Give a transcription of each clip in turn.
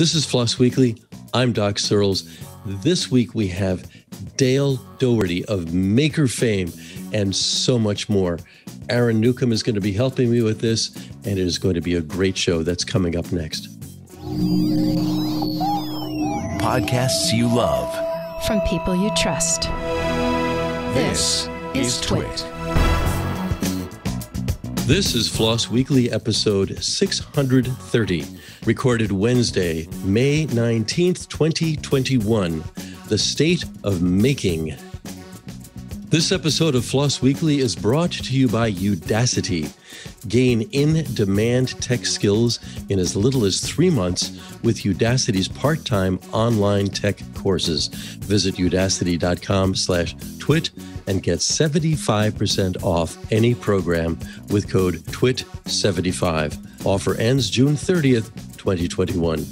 This is Floss Weekly. I'm Doc Searls. This week we have Dale Dougherty of Maker fame and so much more. Aaron Newcomb is going to be helping me with this, and it is going to be a great show that's coming up next. Podcasts you love. From people you trust. This, is Twit. This is Floss Weekly episode 630, recorded Wednesday, May 19th, 2021. The State of Making. This episode of Floss Weekly is brought to you by Udacity. Gain in demand tech skills in as little as three months with Udacity's part time online tech courses. Visit udacity.com slash twit and get 75% off any program with code TWIT75. Offer ends June 30th, 2021.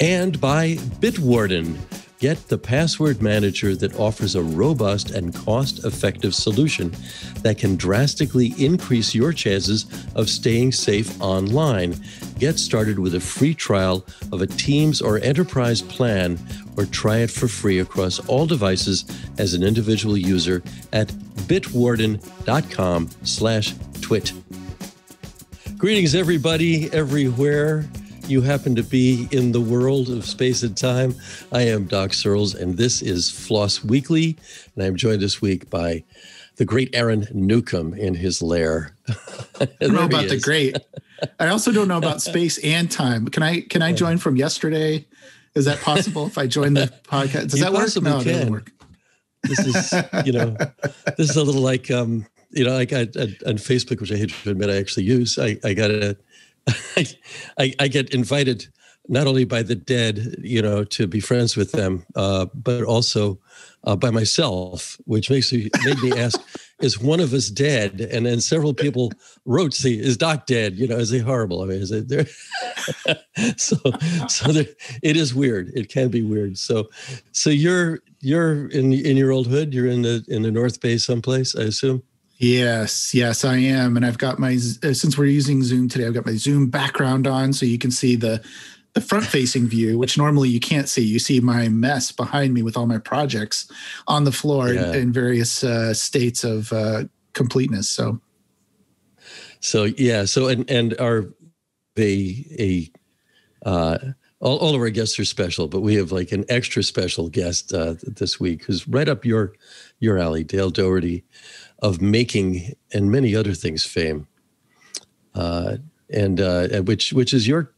And by Bitwarden. Get the password manager that offers a robust and cost effective solution that can drastically increase your chances of staying safe online. Get started with a free trial of a Teams or Enterprise plan or try it for free across all devices as an individual user at bitwarden.com slash twit. Greetings, everybody, everywhere you happen to be in the world of space and time. I am Doc Searls, and this is Floss Weekly. And I'm joined this week by the great Aaron Newcomb in his lair. I don't know about the great. I also don't know about space and time. Can I can I join from yesterday? Is that possible if I join the podcast? Does You that work? No, it doesn't can. work. This is, you know, this is a little like, um, you know, like I, I, on Facebook, which I hate to admit I actually use. I, I got a, I, I get invited not only by the dead, you know, to be friends with them, uh, but also uh, by myself, which makes me made me ask, is one of us dead? And then several people wrote, "See, is Doc dead? You know, is he horrible? I mean, is it there?" so, so there, it is weird. It can be weird. So, so you're you're in in your old hood. You're in the in the North Bay someplace, I assume. Yes, yes, I am, and I've got my uh, since we're using Zoom today, I've got my Zoom background on, so you can see the the front facing view, which normally you can't see. You see my mess behind me with all my projects on the floor in- Yeah. in, various uh, states of uh, completeness. So So yeah, so and and our a a uh, all, all of our guests are special, but we have like an extra special guest uh, this week who's right up your your alley, Dale Dougherty, of making and many other things fame, uh, and uh, and which which is your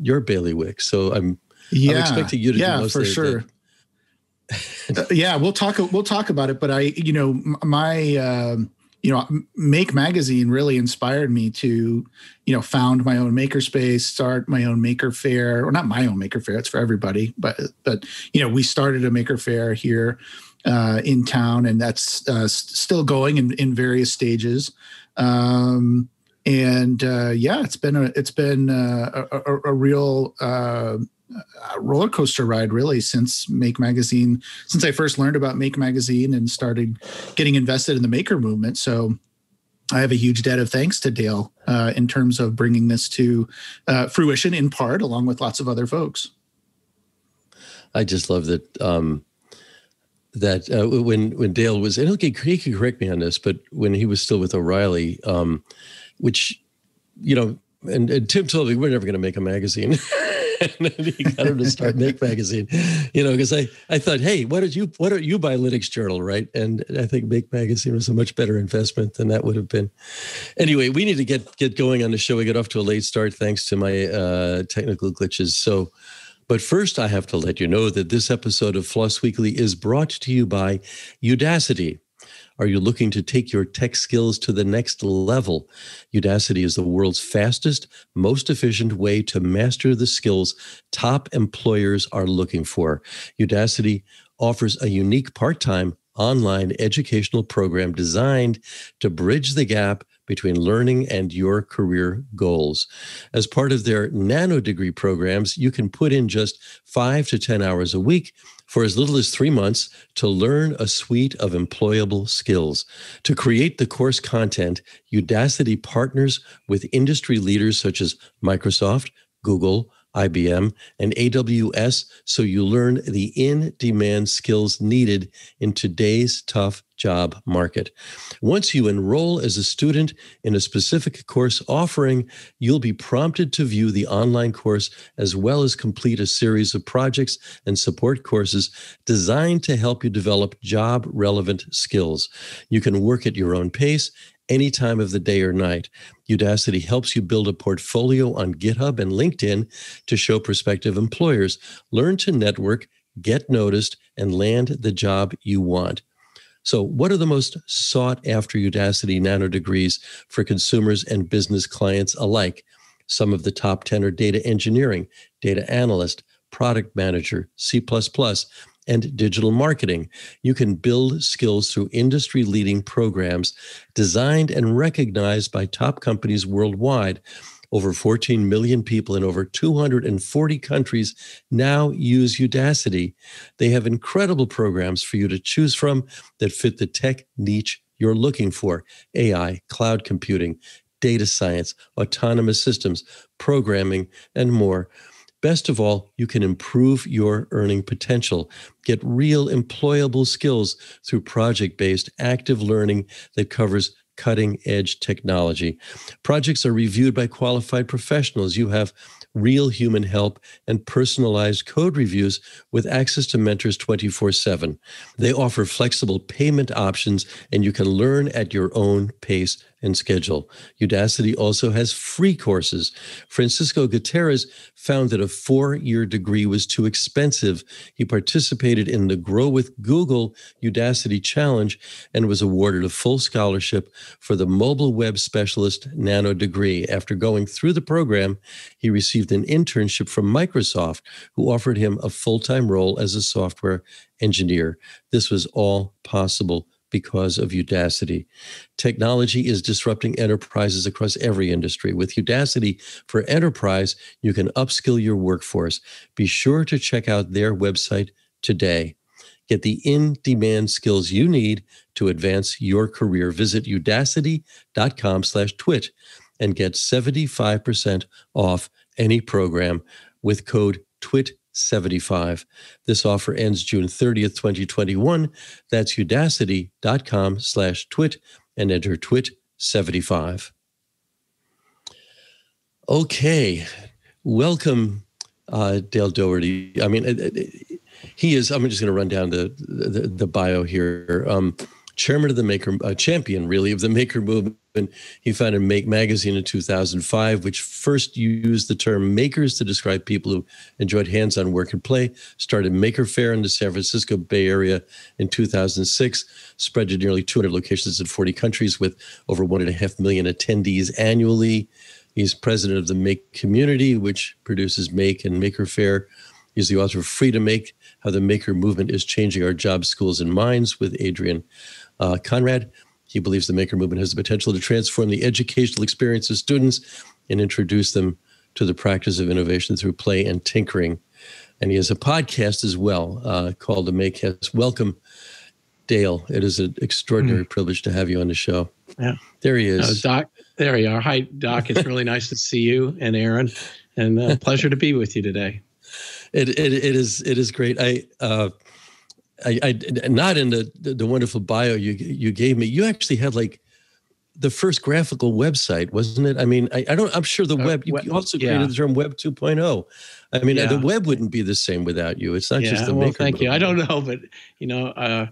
your bailiwick. So I'm yeah, expecting you to do yeah, most for sure. Uh, yeah, we'll talk. We'll talk about it. But I, you know, my, um, you know, Make Magazine really inspired me to, you know, found my own makerspace, start my own Maker Faire, or not my own Maker Faire. It's for everybody, but but you know, we started a Maker Faire here uh, in town, and that's uh, still going in in various stages. Um, and uh, yeah, it's been a it's been uh, a, a, a real. Uh, roller coaster ride really since make magazine since i first learned about make magazine and started getting invested in the maker movement so i have a huge debt of thanks to dale uh, in terms of bringing this to uh, fruition in part along with lots of other folks I just love that. Um, that uh, when when Dale was, and he could, he could correct me on this, but when he was still with O'Reilly, um, which you know, and, and Tim told me we're never going to make a magazine. and he got him to start Make Magazine, you know, because I, I thought, hey, why don't you why don't you buy Linux Journal, right? And I think Make Magazine was a much better investment than that would have been. Anyway, we need to get get going on the show. We got off to a late start thanks to my uh, technical glitches. So. But first, I have to let you know that this episode of Floss Weekly is brought to you by Udacity. Are you looking to take your tech skills to the next level? Udacity is the world's fastest, most efficient way to master the skills top employers are looking for. Udacity offers a unique part time online educational program designed to bridge the gap between learning and your career goals. As part of their nano degree programs, you can put in just five to 10 hours a week for as little as three months to learn a suite of employable skills. To create the course content, Udacity partners with industry leaders such as Microsoft, Google, IBM, and AWS so you learn the in demand skills needed in today's tough job market. Once you enroll as a student in a specific course offering, you'll be prompted to view the online course as well as complete a series of projects and support courses designed to help you develop job relevant skills. You can work at your own pace any time of the day or night. Udacity helps you build a portfolio on GitHub and LinkedIn to show prospective employers. Learn to network, get noticed, and land the job you want. So, what are the most sought after Udacity nano degrees for consumers and business clients alike? Some of the top 10 are data engineering, data analyst, product manager, C, and digital marketing. You can build skills through industry leading programs designed and recognized by top companies worldwide. Over 14 million people in over 240 countries now use Udacity. They have incredible programs for you to choose from that fit the tech niche you're looking for AI, cloud computing, data science, autonomous systems, programming, and more. Best of all, you can improve your earning potential, get real employable skills through project based active learning that covers cutting edge technology. Projects are reviewed by qualified professionals. You have real human help and personalized code reviews with access to mentors 24 7. They offer flexible payment options and you can learn at your own pace and schedule. Udacity also has free courses. Francisco Gutierrez found that a four year degree was too expensive. He participated in the Grow with Google Udacity Challenge and was awarded a full scholarship for the Mobile Web Specialist Nano degree. After going through the program, he received an internship from Microsoft, who offered him a full time role as a software engineer. This was all possible because of Udacity. Technology is disrupting enterprises across every industry. With Udacity for Enterprise, you can upskill your workforce. Be sure to check out their website today. Get the in demand skills you need to advance your career. Visit udacity.com slash twit and get 75% off any program with code TWIT 75. This offer ends June 30th, 2021. That's udacity.com slash twit and enter twit 75. Okay. Welcome, uh, Dale Dougherty. I mean, he is, I'm just going to run down the, the, the bio here. Um, chairman of the Maker, uh, champion really of the Maker movement. And he founded Make Magazine in 2005, which first used the term makers to describe people who enjoyed hands on work and play. Started Maker Faire in the San Francisco Bay Area in 2006, spread to nearly 200 locations in 40 countries with over one and a half million attendees annually. He's president of the Make community, which produces Make and Maker Faire. He's the author of Free to Make How the Maker Movement is Changing Our Jobs, Schools, and Minds with Ariane uh, Conrad. He believes the maker movement has the potential to transform the educational experience of students and introduce them to the practice of innovation through play and tinkering. And he has a podcast as well uh, called the Makecast. Welcome, Dale. It is an extraordinary mm. privilege to have you on the show. Yeah. There he is. Uh, Doc, there you are. Hi, Doc. It's really nice to see you and Aaron, and uh, pleasure to be with you today. It, it, it is it is great. I uh, I, I not in the, the wonderful bio you you gave me. You actually had like the first graphical website, wasn't it? I mean, I, I don't. I'm sure the uh, web. You web, also created the term Web 2.0. I mean, yeah. the web wouldn't be the same without you. It's not yeah, just the well, maker. Thank you. I don't know, but you know, uh,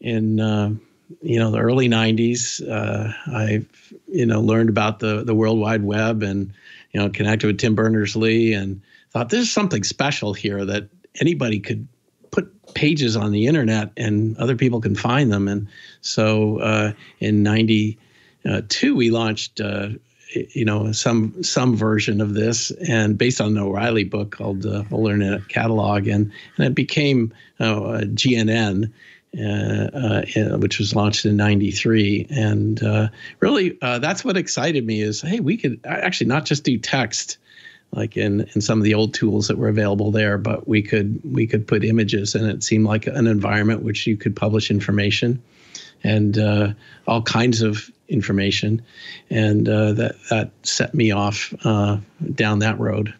in uh, you know the early 90s, uh, I you know learned about the the World Wide Web and you know connected with Tim Berners Lee and thought there's something special here that anybody could put pages on the internet and other people can find them. And so uh, in '92, we launched. Uh, you know some some version of this and based on an O'Reilly book called uh, Whole Internet Catalog and and it became uh, GNN uh, uh, which was launched in 93 and uh, really uh, that's what excited me is hey we could actually not just do text like in in some of the old tools that were available there but we could we could put images and it seemed like an environment which you could publish information and uh, all kinds of information and uh, that that set me off uh, down that road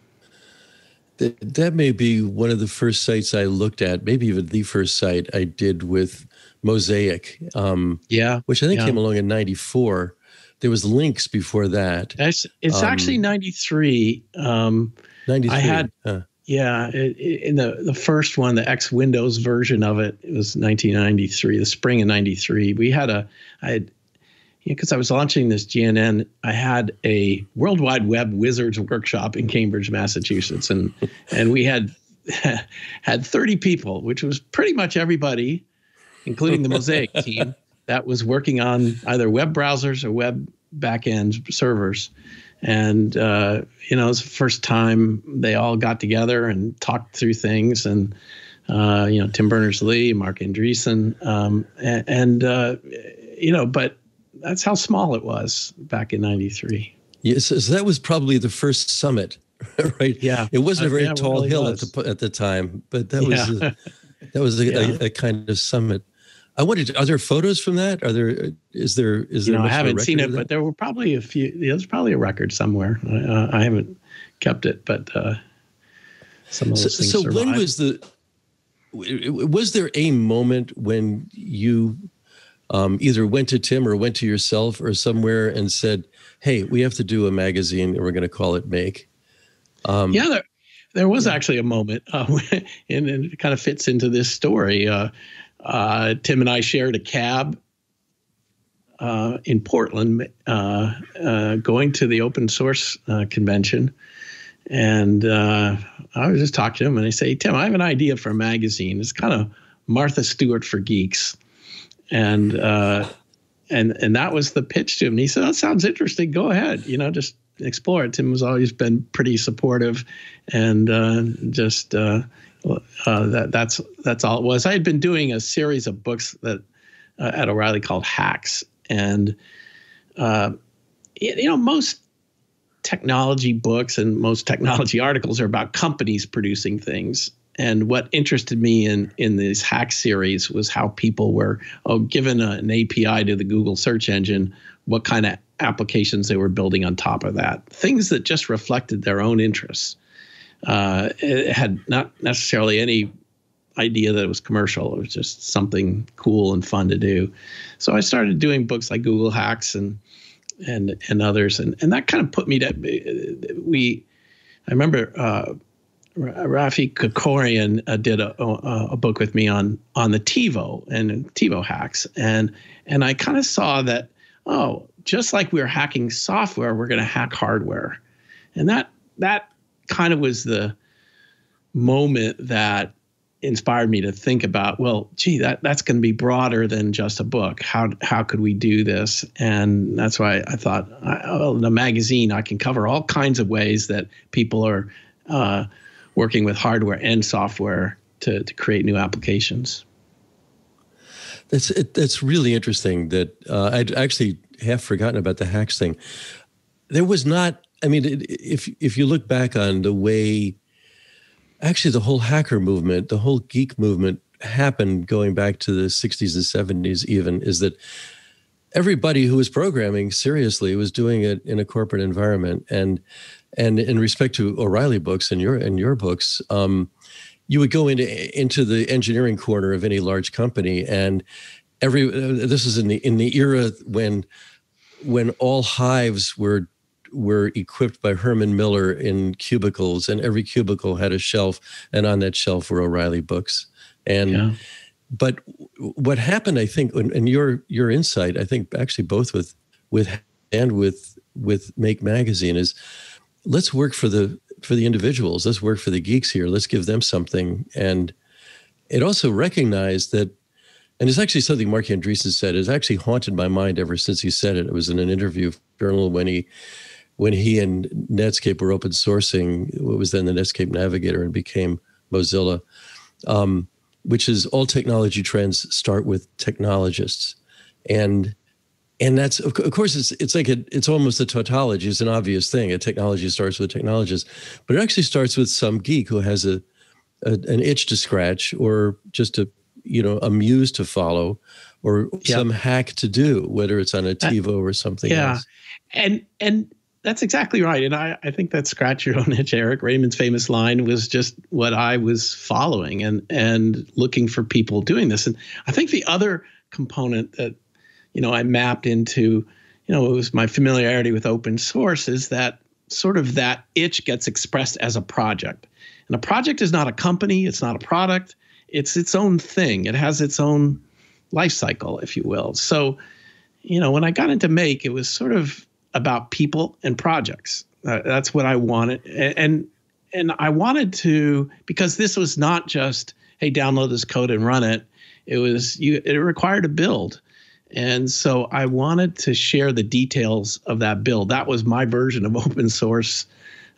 that may be one of the first sites I looked at, maybe even the first site I did with Mosaic. Um, yeah, which I think yeah. came along in '94. There was Lynx before that. It's, it's um, actually '93. Um, '93. I had. Huh. Yeah, it, it, in the the first one, the X Windows version of it, it was 1993, the spring of '93. We had a, I had because I was launching this GNN, I had a World Wide Web Wizards workshop in Cambridge, Massachusetts, and and we had had 30 people, which was pretty much everybody, including the Mosaic team, that was working on either web browsers or web backend servers. And uh, you know, it was the first time they all got together and talked through things and. Uh, you know, Tim Berners Lee, Marc Andreessen, um, and, and uh, you know, but that's how small it was back in 93 yes so that was probably the first summit right yeah it wasn't a very yeah, tall really hill was. at the at the time but that was a, that was a, yeah. a, a, kind of summit i wanted are there photos from that are there is there is there you know, i haven't seen it but there were probably a few there's probably a record somewhere uh, i haven't kept it but uh some of those so, things so when was the was there a moment when you um, either went to Tim or went to yourself or somewhere and said, "Hey, we have to do a magazine, and we're going to call it Make." Um, yeah, there, there was yeah. actually a moment, uh, and, and, it kind of fits into this story. Uh, uh, Tim and I shared a cab uh, in Portland, uh, uh, going to the open source convention, and I was just talking to him, and I say, "Tim, I have an idea for a magazine. It's kind of Martha Stewart for geeks." and uh, and and that was the pitch to him. And he said, "That sounds interesting. Go ahead. You know, just explore it." Tim has always been pretty supportive, and uh, just uh, that that's that's all it was. I had been doing a series of books that uh, at O'Reilly called Hacks, and uh, you know most technology books and most technology articles are about companies producing things. And what interested me in in this hack series was how people were oh given a, an API to the Google search engine what kind of applications they were building on top of that. Things that just reflected their own interests uh, it had not necessarily any idea that it was commercial. It was just something cool and fun to do. So I started doing books like Google Hacks and and and others. And and that kind of put me to we I remember uh, Rafi Krikorian uh, did a, a, a, book with me on on the TiVo and TiVo hacks, and and I kind of saw that oh, just like we are hacking software, we're going to hack hardware, and that that kind of was the moment that inspired me to think about well gee that that's going to be broader than just a book how how could we do this and that's why i thought oh, in a magazine i can cover all kinds of ways that people are uh, working with hardware and software to, to create new applications. That's it, that's really interesting. That uh, I'd actually half forgotten about the hacks thing. There was not. I mean, if if you look back on the way, actually, the whole hacker movement, the whole geek movement happened going back to the 60s and 70s. Even is that everybody who was programming seriously was doing it in a corporate environment, and and in respect to O'Reilly books and your and your books, um, you would go into into the engineering corner of any large company, and every this is in the in the era when when all hives were were equipped by Herman Miller in cubicles, and every cubicle had a shelf, and on that shelf were O'Reilly books. And yeah. but what happened, I think, and your your insight, I think, actually both with with and with with Make Magazine is let's work for the for the individuals. Let's work for the geeks here. Let's give them something. And it also recognized that, and it's actually something Marc Andreessen said. It's actually haunted my mind ever since he said it. It was in an interview journal when he when he and Netscape were open sourcing what was then the Netscape Navigator and became Mozilla, um, which is all technology trends start with technologists. And and that's of course it's it's like a, it's almost a tautology it's an obvious thing a technology starts with technologists but it actually starts with some geek who has a, a an itch to scratch or just a you know a muse to follow or yep. some hack to do whether it's on a tivo or something yeah else. and and that's exactly right. And I, I think that scratch your own itch, Eric. Raymond's famous line was just what I was following and and looking for people doing this. And I think the other component that, you know, I mapped into, you know, it was my familiarity with open source is that sort of that itch gets expressed as a project. And a project is not a company, it's not a product, it's its own thing. It has its own life cycle, if you will. So, you know, when I got into Make, it was sort of about people and projects. Uh, that's what I wanted, and and I wanted to because this was not just hey download this code and run it. It was you. It required a build, and so I wanted to share the details of that build. That was my version of open source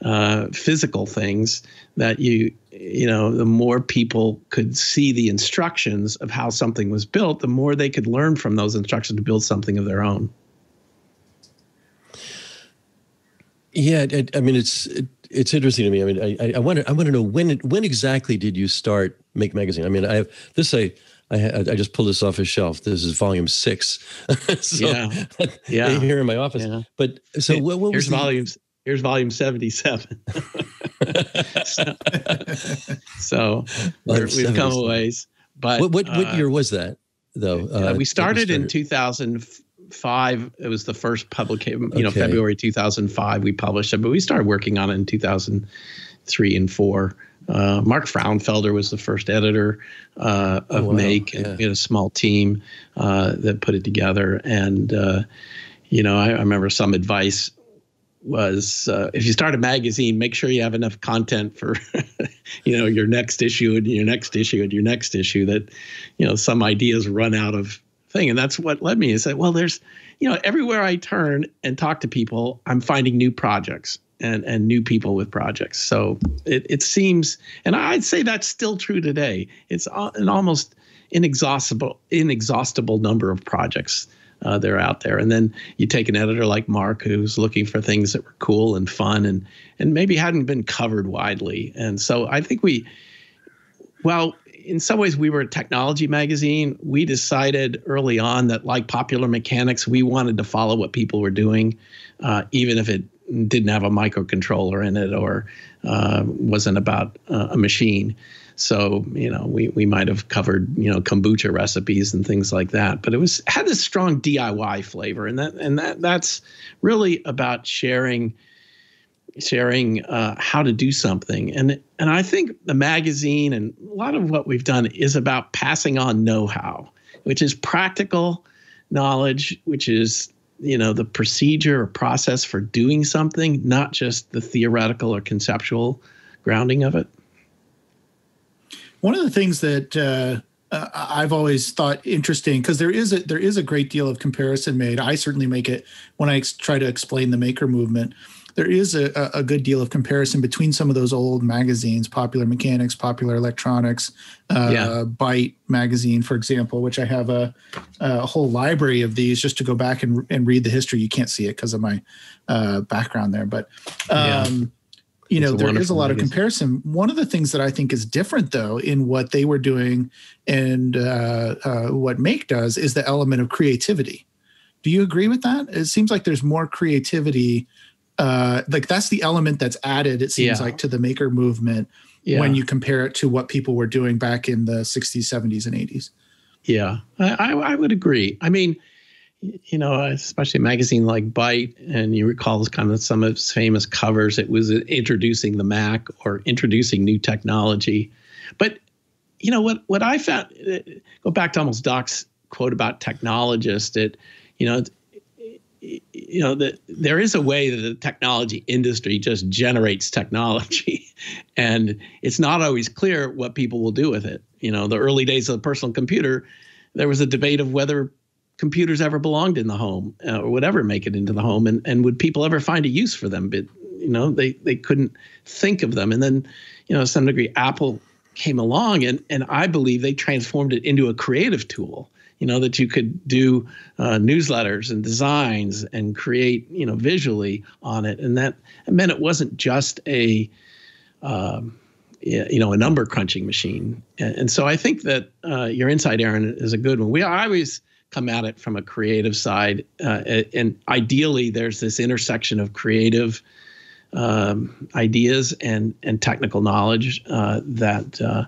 uh, physical things that you you know the more people could see the instructions of how something was built the more they could learn from those instructions to build something of their own Yeah, it, I mean it's it, it's interesting to me. I mean, I I want to I want to know when when exactly did you start Make Magazine? I mean, I have this I. I, I just pulled this off a shelf. This is volume six. so, yeah, yeah. Here in my office. Yeah. But so what, what here's was the, volumes. Here's volume seventy-seven. so, so we've come a ways. But what what, what uh, year was that though? Uh, we started, started in two thousand five. It was the first publication. You know, February two thousand five. We published it, but we started working on it in two thousand three and four. Uh, Mark Frauenfelder was the first editor uh, of oh, wow. Make, yeah. and we had a small team uh, that put it together. And uh, you know, I, I, remember some advice was uh, if you start a magazine, make sure you have enough content for you know your next issue and your next issue and your next issue. That you know some ideas run out of thing. And that's what led me is that, well, there's, you know, everywhere I turn and talk to people, I'm finding new projects and, and new people with projects. So it, it seems, and I'd say that's still true today. It's an almost inexhaustible, inexhaustible number of projects uh, that are out there. And then you take an editor like Mark, who's looking for things that were cool and fun and, and maybe hadn't been covered widely. And so I think we, well, in some ways we were a technology magazine. We decided early on that like popular mechanics we wanted to follow what people were doing uh, even if it didn't have a microcontroller in it or uh, wasn't about uh, a machine. So you know we, we might have covered you know kombucha recipes and things like that but it was had this strong diy flavor. And that and that that's really about sharing sharing uh, how to do something. And and I think the magazine and a lot of what we've done is about passing on know-how, which is practical knowledge, which is you know the procedure or process for doing something, not just the theoretical or conceptual grounding of it. One of the things that uh, I've always thought interesting because there is a there is a great deal of comparison made. I certainly make it when I ex- try to explain the maker movement there is a, a good deal of comparison between some of those old magazines, Popular Mechanics, Popular Electronics, uh, yeah. Byte magazine, for example, which I have a, a, whole library of these just to go back and, and read the history. You can't see it because of my uh, background there, but um, yeah. you know, there is a lot of comparison. One of the things that I think is different, though, in what they were doing and uh, uh what Make does is the element of creativity. Do you agree with that? It seems like there's more creativity uh, like that's the element that's added it seems yeah. like to the maker movement yeah. when you compare it to what people were doing back in the 60s 70s and 80s yeah i, I would agree i mean you know especially a magazine like byte and you recall kind of some of its famous covers it was introducing the mac or introducing new technology but you know what what i found uh, go back to almost doc's quote about technologists. it you know you know that there is a way that the technology industry just generates technology. And it's not always clear what people will do with it. You know the early days of the personal computer there was a debate of whether computers ever belonged in the home uh, or would ever make it into the home and, and would people ever find a use for them? But you know they they couldn't think of them. And then you know to some degree apple came along and and i believe they transformed it into a creative tool you know that you could do uh, newsletters and designs and create you know visually on it. And that meant it wasn't just a um, you know a number crunching machine. And, so i think that uh, your insight aaron is a good one. We always come at it from a creative side, uh, and ideally, there's this intersection of creative um, ideas and and technical knowledge uh, that uh,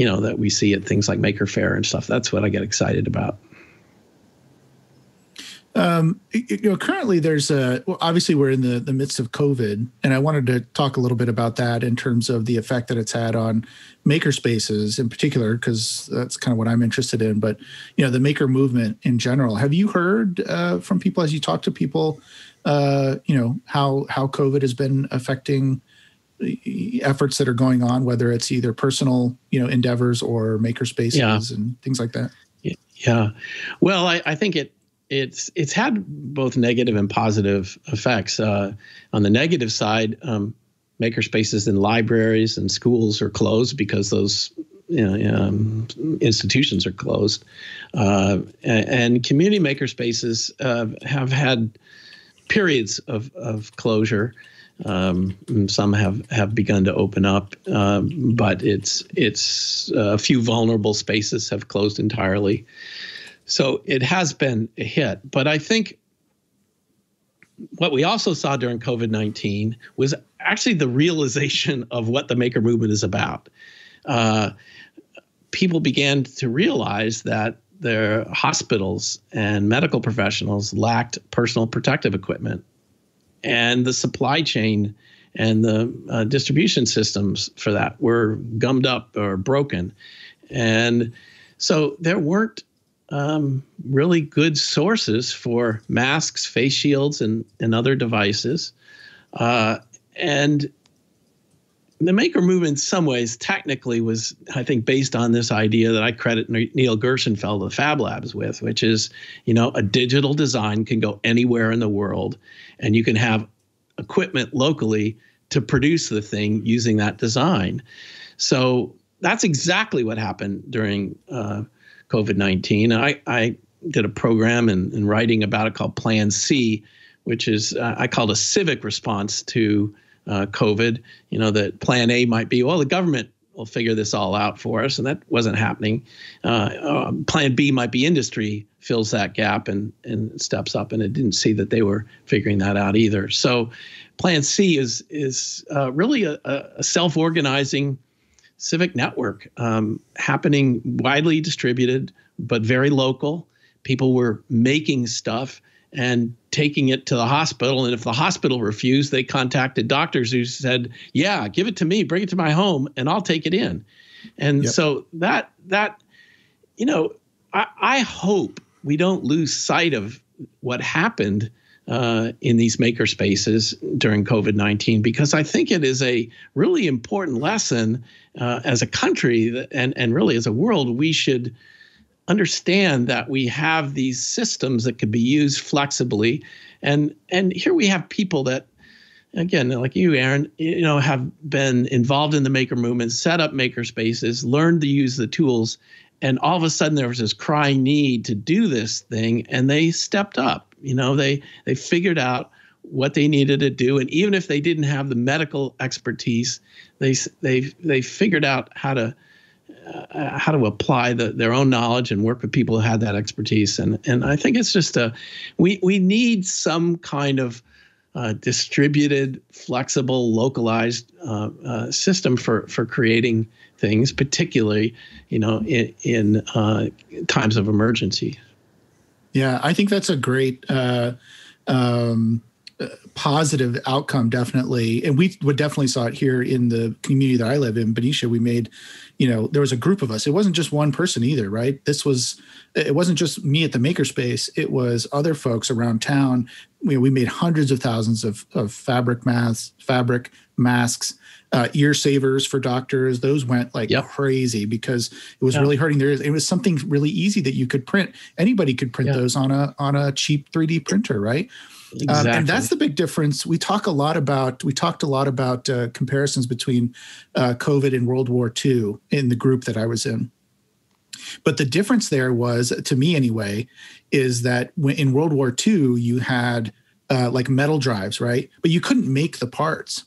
you know that we see at things like Maker Faire and stuff. That's what I get excited about. Um, you know, currently there's a well, obviously we're in the the midst of COVID, and I wanted to talk a little bit about that in terms of the effect that it's had on maker spaces in particular, because that's kind of what I'm interested in. But you know, the maker movement in general. Have you heard uh, from people as you talk to people? Uh, you know how how COVID has been affecting efforts that are going on, whether it's either personal you know endeavors or maker spaces yeah. and things like that. Yeah, well, I, I think it it's it's had both negative and positive effects. Uh, on the negative side, um, maker spaces in libraries and schools are closed because those you know, um, institutions are closed, uh, and, and, community maker spaces uh, have had periods of, of closure. Um, some have, have begun to open up, um, but it's it's uh, a few vulnerable spaces have closed entirely. So it has been a hit. But I think what we also saw during COVID 19 was actually the realization of what the maker movement is about. Uh, people began to realize that their hospitals and medical professionals lacked personal protective equipment. And the supply chain and the uh, distribution systems for that were gummed up or broken. And so there weren't um, really good sources for masks, face shields, and, and other devices. Uh, and the maker movement, in some ways, technically was, I think, based on this idea that I credit Neil Gershenfeld of Fab Labs with, which is, you know, a digital design can go anywhere in the world, and you can have equipment locally to produce the thing using that design. So that's exactly what happened during uh, COVID 19. I, I did a program in, in writing about it called Plan C, which is, uh, I called a civic response to uh, COVID. You know, that plan A might be, well, the government will figure this all out for us, and that wasn't happening. Uh, um, plan B might be industry fills that gap and and steps up, and it didn't see that they were figuring that out either. So, Plan C is is uh, really a, a self-organizing civic network um, happening widely distributed but very local. People were making stuff and taking it to the hospital. And if the hospital refused, they contacted doctors who said, "Yeah, give it to me, bring it to my home, and I'll take it in." And yep. so that that you know, I, I hope we don't lose sight of what happened uh, in these maker spaces during COVID 19 because I think it is a really important lesson uh, as a country that, and, and really as a world. We should understand that we have these systems that can be used flexibly. And, and here we have people that, again, like you, Aaron, you know, have been involved in the maker movement, set up maker spaces, learned to use the tools, and all of a sudden there was this crying need to do this thing, and they stepped up you know, they they figured out what they needed to do, and even if they didn't have the medical expertise, they they they figured out how to uh, how to apply the, their own knowledge and work with people who had that expertise. And and I think it's just a we we need some kind of uh, distributed, flexible, localized uh, uh, system for for creating things, particularly you know in, in uh, times of emergency. Yeah, I think that's a great uh, um, positive outcome, definitely. And we would definitely saw it here in the community that I live in, Benicia. We made, you know, there was a group of us. It wasn't just one person either, right? This was, it wasn't just me at the makerspace. It was other folks around town. We, we made hundreds of thousands of, of fabric masks, fabric masks, uh, ear savers for doctors. Those went like yep. crazy because it was really hurting. There, it was something really easy that you could print. Anybody could print those on a on a cheap 3D printer, right? Exactly. Um, and that's the big difference. We talk a lot about we talked a lot about uh, comparisons between uh, COVID and World War II in the group that I was in. But the difference there was, to me anyway, is that when, in World War II you had uh, like metal drives, right? But you couldn't make the parts.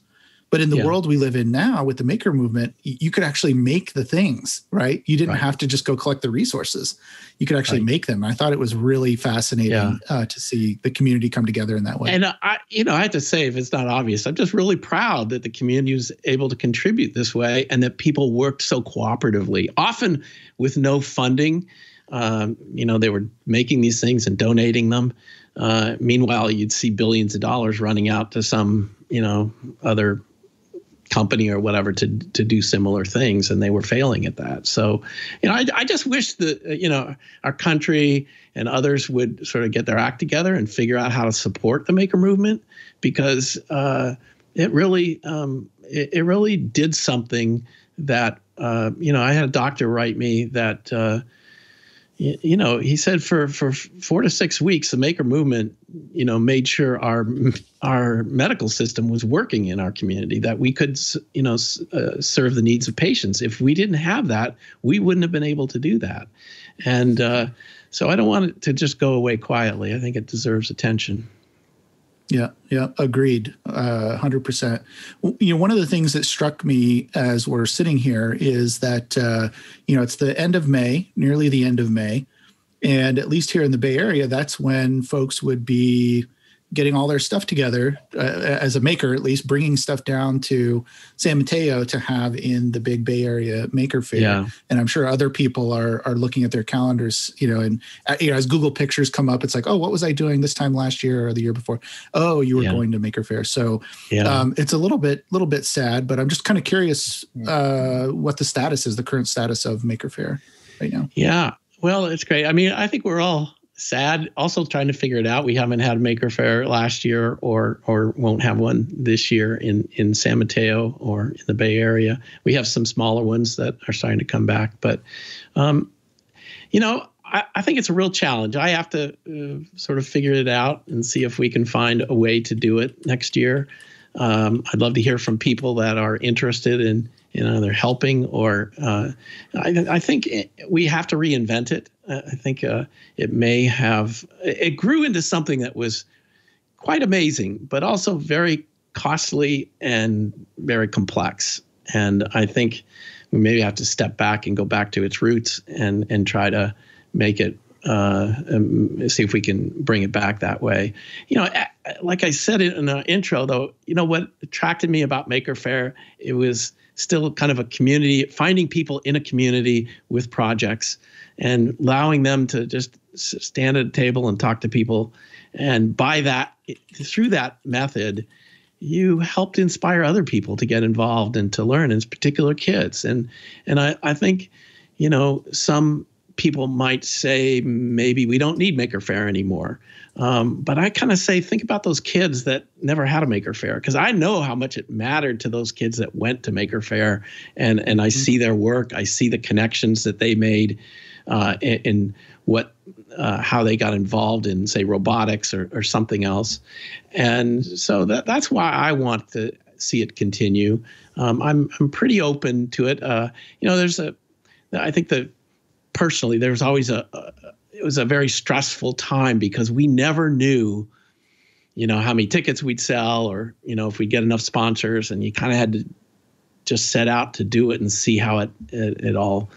But in the Yeah. world we live in now with the maker movement, you could actually make the things, right? You didn't Right. have to just go collect the resources. You could actually Right. make them. I thought it was really fascinating Yeah. uh, to see the community come together in that way. And I, you know, I have to say, if it's not obvious, I'm just really proud that the community was able to contribute this way, and that people worked so cooperatively, often with no funding. Um, you know, they were making these things and donating them. Uh, meanwhile, you'd see billions of dollars running out to some, you know, other company or whatever to to do similar things, and they were failing at that. So, you know, I, I just wish that you know our country and others would sort of get their act together and figure out how to support the maker movement because uh, it really um, it, it really did something that uh, you know I had a doctor write me that. Uh, you know, he said for for four to six weeks, the maker movement, you know, made sure our our medical system was working in our community, that we could, you know, uh, serve the needs of patients. If we didn't have that, we wouldn't have been able to do that. And uh, so I don't want it to just go away quietly. I think it deserves attention. Yeah, yeah, agreed, uh, hundred percent. You know, one of the things that struck me as we're sitting here is that uh, you know it's the end of May, nearly the end of May, and at least here in the Bay Area, that's when folks would be getting all their stuff together uh, as a maker, at least bringing stuff down to San Mateo to have in the big Bay Area Maker Faire. Yeah. And I'm sure other people are are looking at their calendars, you know, and uh, you know, as Google Pictures come up, it's like, oh, what was I doing this time last year or the year before? Oh, you were Yeah. going to Maker Faire. So Yeah. um, it's a little bit little bit sad, but I'm just kind of curious uh, what the status is, the current status of Maker Faire right now. Yeah. Well, it's great. I mean, I think we're all sad, also trying to figure it out. We haven't had Maker Faire last year or or won't have one this year in, in San Mateo or in the Bay Area. We have some smaller ones that are starting to come back. But, um, you know, I, I think it's a real challenge. I have to uh, sort of figure it out and see if we can find a way to do it next year. Um, I'd love to hear from people that are interested in in either helping or uh, I, I think it, we have to reinvent it. Uh, I think uh, it may have it grew into something that was quite amazing, but also very costly and very complex. And I think we maybe have to step back and go back to its roots and and try to make it uh, um, see if we can bring it back that way. You know, like I said in the intro, though, you know what attracted me about Maker Faire? It was still kind of a community, finding people in a community with projects and allowing them to just stand at a table and talk to people. And by that, through that method, you helped inspire other people to get involved and to learn, in particular kids. And and I, I think, you know, some people might say maybe we don't need Maker Faire anymore. Um, but I kind of say think about those kids that never had a Maker Faire because I know how much it mattered to those kids that went to Maker Faire, and and I see their work, I see the connections that they made, uh, in, in what uh, how they got involved in say robotics or, or something else, and so that that's why I want to see it continue. Um, I'm I'm pretty open to it. Uh, you know, there's a I think that personally there was always a, a it was a very stressful time because we never knew you know how many tickets we'd sell or you know if we'd get enough sponsors and you kind of had to just set out to do it and see how it it, it all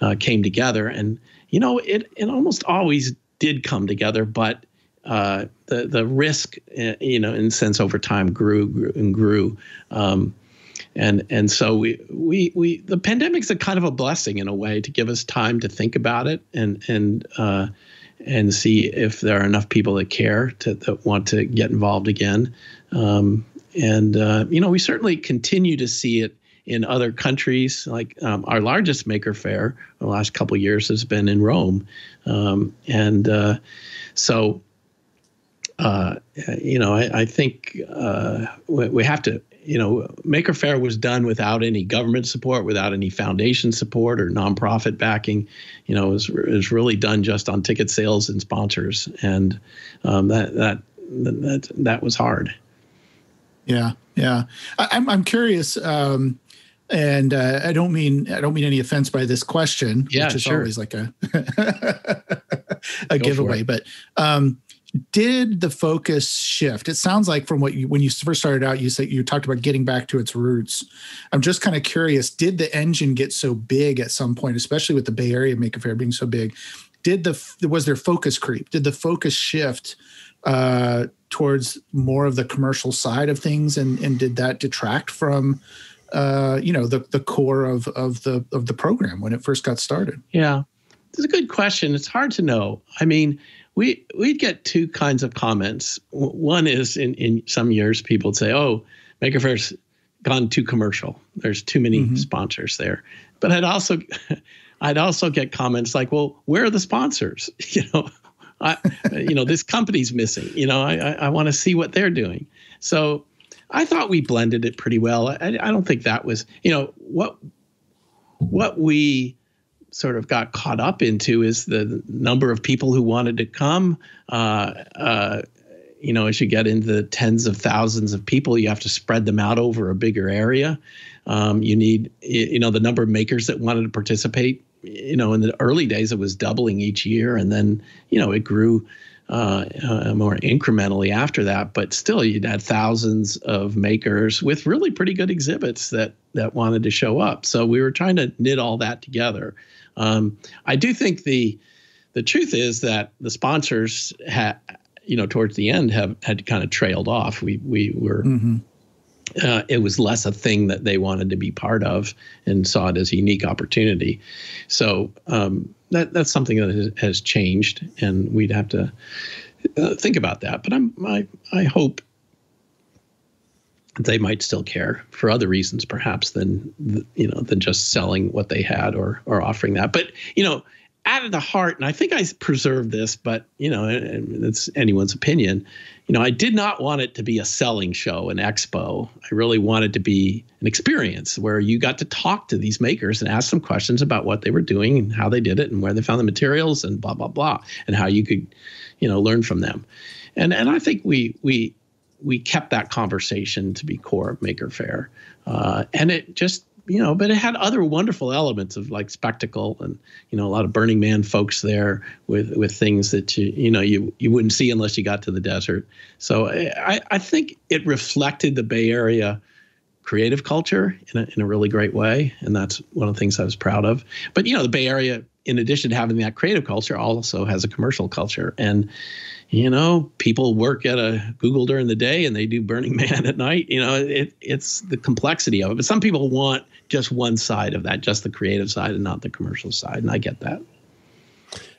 uh, came together. And you know it it almost always did come together but uh, the the risk uh, you know in sense over time grew, grew and grew. Um, and and so we we we the pandemic's a kind of a blessing in a way to give us time to think about it and and uh, and see if there are enough people that care to that want to get involved again. Um, and uh, you know, we certainly continue to see it in other countries. Like um, our largest Maker Faire the last couple years has been in Rome, um, and uh, so uh, you know, I, I think uh, we, we have to. You know, Maker Faire was done without any government support, without any foundation support or nonprofit backing. You know, it was, it was really done just on ticket sales and sponsors, and um, that that that that was hard. Yeah, yeah. I, I'm I'm curious, um, and uh, I don't mean I don't mean any offense by this question, Yeah, which is sure. always like a a for giveaway. But um, did the focus shift? It sounds like from what you when you first started out, you said you talked about getting back to its roots. I'm just kind of curious, did the engine get so big at some point, especially with the Bay Area Maker Faire being so big? Did the was there focus creep? Did the focus shift uh, towards more of the commercial side of things, and and did that detract from uh, you know the the core of of the of the program when it first got started? Yeah, it's a good question. It's hard to know. I mean we we'd get two kinds of comments. One is in in some years people would say, "Oh, Maker Faire's gone too commercial. There's too many mm-hmm. sponsors there." But I'd also I'd also get comments like, "Well, where are the sponsors?" You know, I you know this company's missing. You know, I I, I want to see what they're doing. So I thought we blended it pretty well. I, I don't think that was you know what what we sort of got caught up into is the number of people who wanted to come. Uh, uh, you know, as you get into the tens of thousands of people, you have to spread them out over a bigger area. Um, you need, you know, the number of makers that wanted to participate. You know, in the early days, it was doubling each year, and then you know it grew uh, uh, more incrementally after that. But still, you'd had thousands of makers with really pretty good exhibits that that wanted to show up. So we were trying to knit all that together. Um, I do think the the truth is that the sponsors had, you know, towards the end have had kind of trailed off. We we were. Mm-hmm. Uh, it was less a thing that they wanted to be part of and saw it as a unique opportunity. So um, that that's something that has changed, and we'd have to uh, think about that. But I'm I I hope they might still care for other reasons perhaps than you know than just selling what they had or or offering that. But you know out of the heart and i think i preserved this but you know it's anyone's opinion you know i did not want it to be a selling show an expo. I really wanted to be an experience where you got to talk to these makers and ask them questions about what they were doing and how they did it and where they found the materials and blah blah blah and how you could you know learn from them. And and i think we we we kept that conversation to be core Maker Faire, uh, and it just you know, but it had other wonderful elements of like spectacle and you know a lot of Burning Man folks there with with things that you you know you you wouldn't see unless you got to the desert. So I I think it reflected the Bay Area creative culture in a, in a really great way. And that's one of the things i was proud of. But you know the bay area in addition to having that creative culture also has a commercial culture. And you know, people work at a Google during the day and they do Burning Man at night. You know, it, it's the complexity of it. But some people want just one side of that, just the creative side and not the commercial side. And I get that.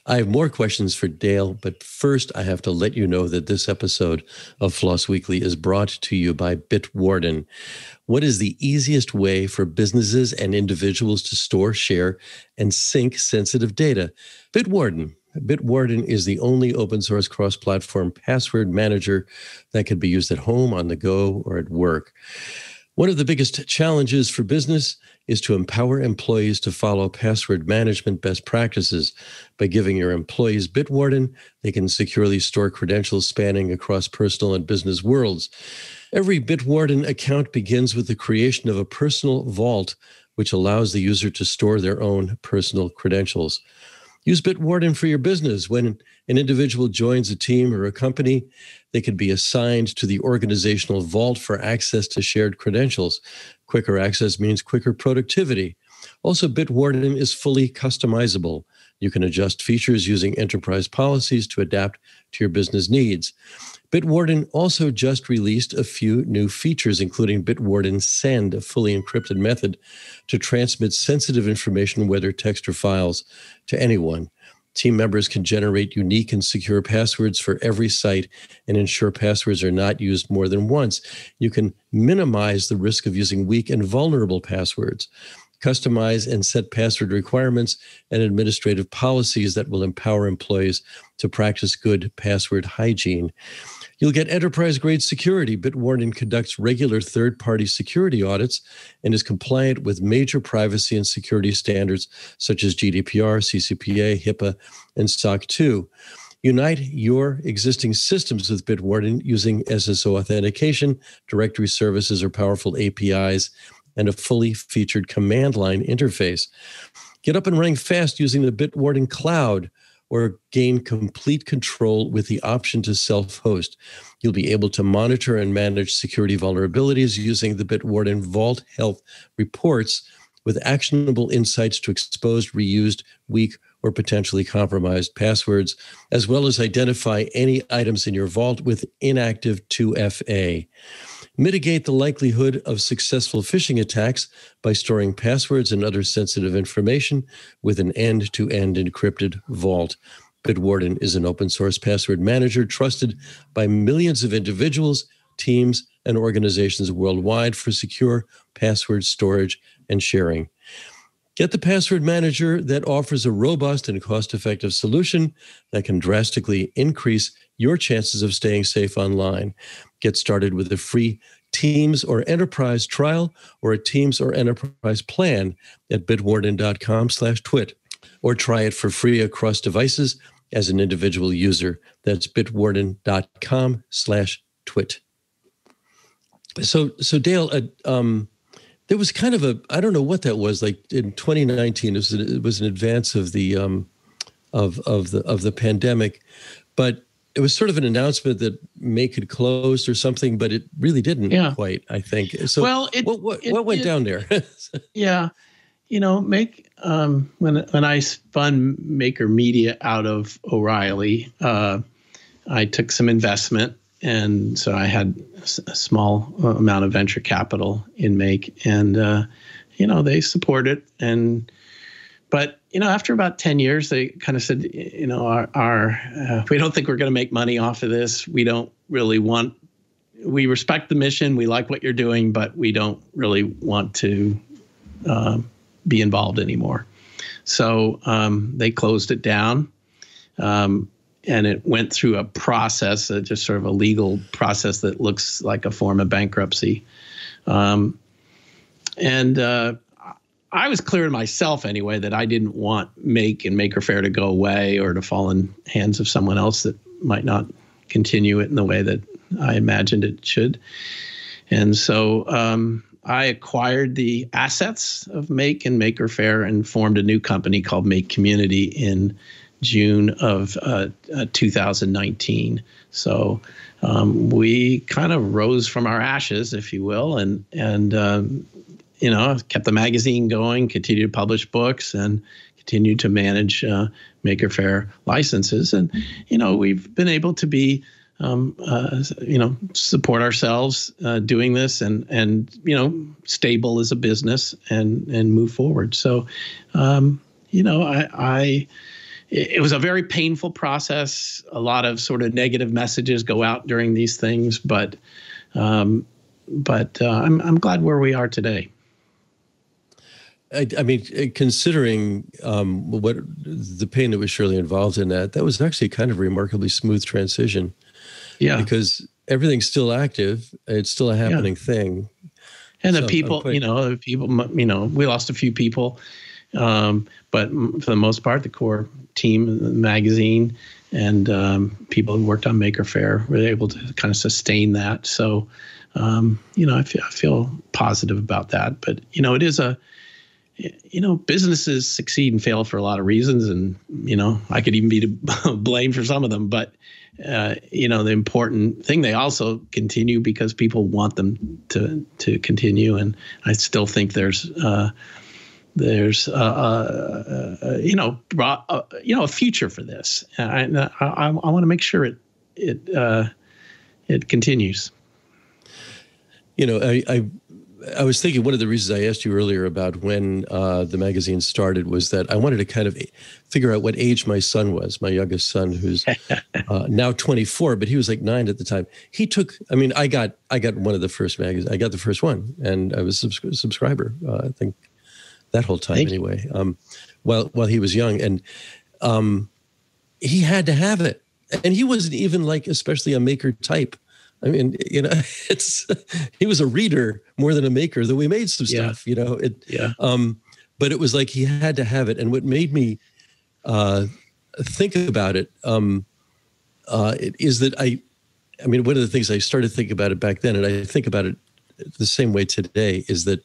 I have more questions for Dale, but first I have to let you know that this episode of Floss Weekly is brought to you by Bitwarden. What is the easiest way for businesses and individuals to store, share, and sync sensitive data? Bitwarden Bitwarden is the only open source cross platform password manager that can be used at home, on the go, or at work. One of the biggest challenges for business is to empower employees to follow password management best practices. By giving your employees Bitwarden, they can securely store credentials spanning across personal and business worlds. Every Bitwarden account begins with the creation of a personal vault, which allows the user to store their own personal credentials. Use Bitwarden for your business. When an individual joins a team or a company, they can be assigned to the organizational vault for access to shared credentials. Quicker access means quicker productivity. Also, Bitwarden is fully customizable. You can adjust features using enterprise policies to adapt to your business needs. Bitwarden also just released a few new features, including Bitwarden Send, a fully encrypted method to transmit sensitive information, whether text or files, to anyone. Team members can generate unique and secure passwords for every site and ensure passwords are not used more than once. You can minimize the risk of using weak and vulnerable passwords customize and set password requirements and administrative policies that will empower employees to practice good password hygiene. You'll get enterprise grade security. Bitwarden conducts regular third party security audits and is compliant with major privacy and security standards such as GDPR, CCPA, HIPAA, and SOC 2. Unite your existing systems with Bitwarden using SSO authentication, directory services, or powerful APIs, and a fully featured command line interface. Get up and running fast using the Bitwarden Cloud or gain complete control with the option to self host. You'll be able to monitor and manage security vulnerabilities using the Bitwarden Vault Health reports with actionable insights to exposed, reused, weak, or potentially compromised passwords, as well as identify any items in your vault with inactive 2FA. Mitigate the likelihood of successful phishing attacks by storing passwords and other sensitive information with an end to end encrypted vault. Bitwarden is an open source password manager trusted by millions of individuals, teams, and organizations worldwide for secure password storage and sharing. Get the password manager that offers a robust and cost effective solution that can drastically increase your chances of staying safe online. Get started with a free Teams or Enterprise trial or a Teams or Enterprise plan at bitwarden.com slash twit or try it for free across devices as an individual user. That's bitwarden.com slash twit. So, so Dale, uh, um, there was kind of a I don't know what that was like in 2019. It was it was an advance of the um, of of the of the pandemic, but it was sort of an announcement that Make had closed or something, but it really didn't yeah. quite. I think so. Well, it, what what, it, what went it, down there? yeah, you know, Make um, when when I spun Maker Media out of O'Reilly, uh, I took some investment and so I had a small amount of venture capital in Make, and uh, you know they support it. And but you know after about ten years, they kind of said, you know, our, our uh, we don't think we're going to make money off of this. We don't really want. We respect the mission. We like what you're doing, but we don't really want to uh, be involved anymore. So um, they closed it down. Um, and it went through a process, uh, just sort of a legal process that looks like a form of bankruptcy. Um, and uh, I was clear to myself anyway that I didn't want Make and Maker Faire to go away or to fall in hands of someone else that might not continue it in the way that I imagined it should. And so um, I acquired the assets of Make and Maker Faire and formed a new company called Make Community in June of uh, uh, 2019. So um, we kind of rose from our ashes, if you will, and and um, you know kept the magazine going, continued to publish books, and continued to manage uh, Maker Faire licenses. And you know we've been able to be um, uh, you know, support ourselves uh, doing this and and you know, stable as a business and and move forward. So, um, you know, I, I it was a very painful process. A lot of sort of negative messages go out during these things, but um, but uh, I'm I'm glad where we are today. I, I mean, uh, considering um, what the pain that was surely involved in that, that was actually kind of a remarkably smooth transition. Yeah, because everything's still active; it's still a happening yeah. thing. And so the people, quite, you know, the people, you know, we lost a few people, um, but for the most part, the core team, the magazine, and um, people who worked on Maker Faire were able to kind of sustain that. So, um, you know, I feel, I feel positive about that. But you know, it is a you know, businesses succeed and fail for a lot of reasons, and you know, I could even be to blame for some of them. But uh, you know, the important thing they also continue because people want them to to continue, and I still think there's uh, there's uh, uh, uh, you know uh, you know a future for this. I I, I, I want to make sure it it uh, it continues. You know, I, I I was thinking one of the reasons I asked you earlier about when uh, the magazine started was that I wanted to kind of figure out what age my son was, my youngest son, who's uh, now 24, but he was like nine at the time. He took, I mean, I got I got one of the first magazines. I got the first one, and I was a subs- subscriber. Uh, I think that whole time Thank anyway. Um, while while he was young, and um, he had to have it, and he wasn't even like especially a maker type. I mean, you know, it's he was a reader more than a maker. Though we made some stuff, yeah. you know. It, yeah. Um, but it was like he had to have it, and what made me uh, think about it um, uh, it is that I, I mean, one of the things I started thinking about it back then, and I think about it the same way today, is that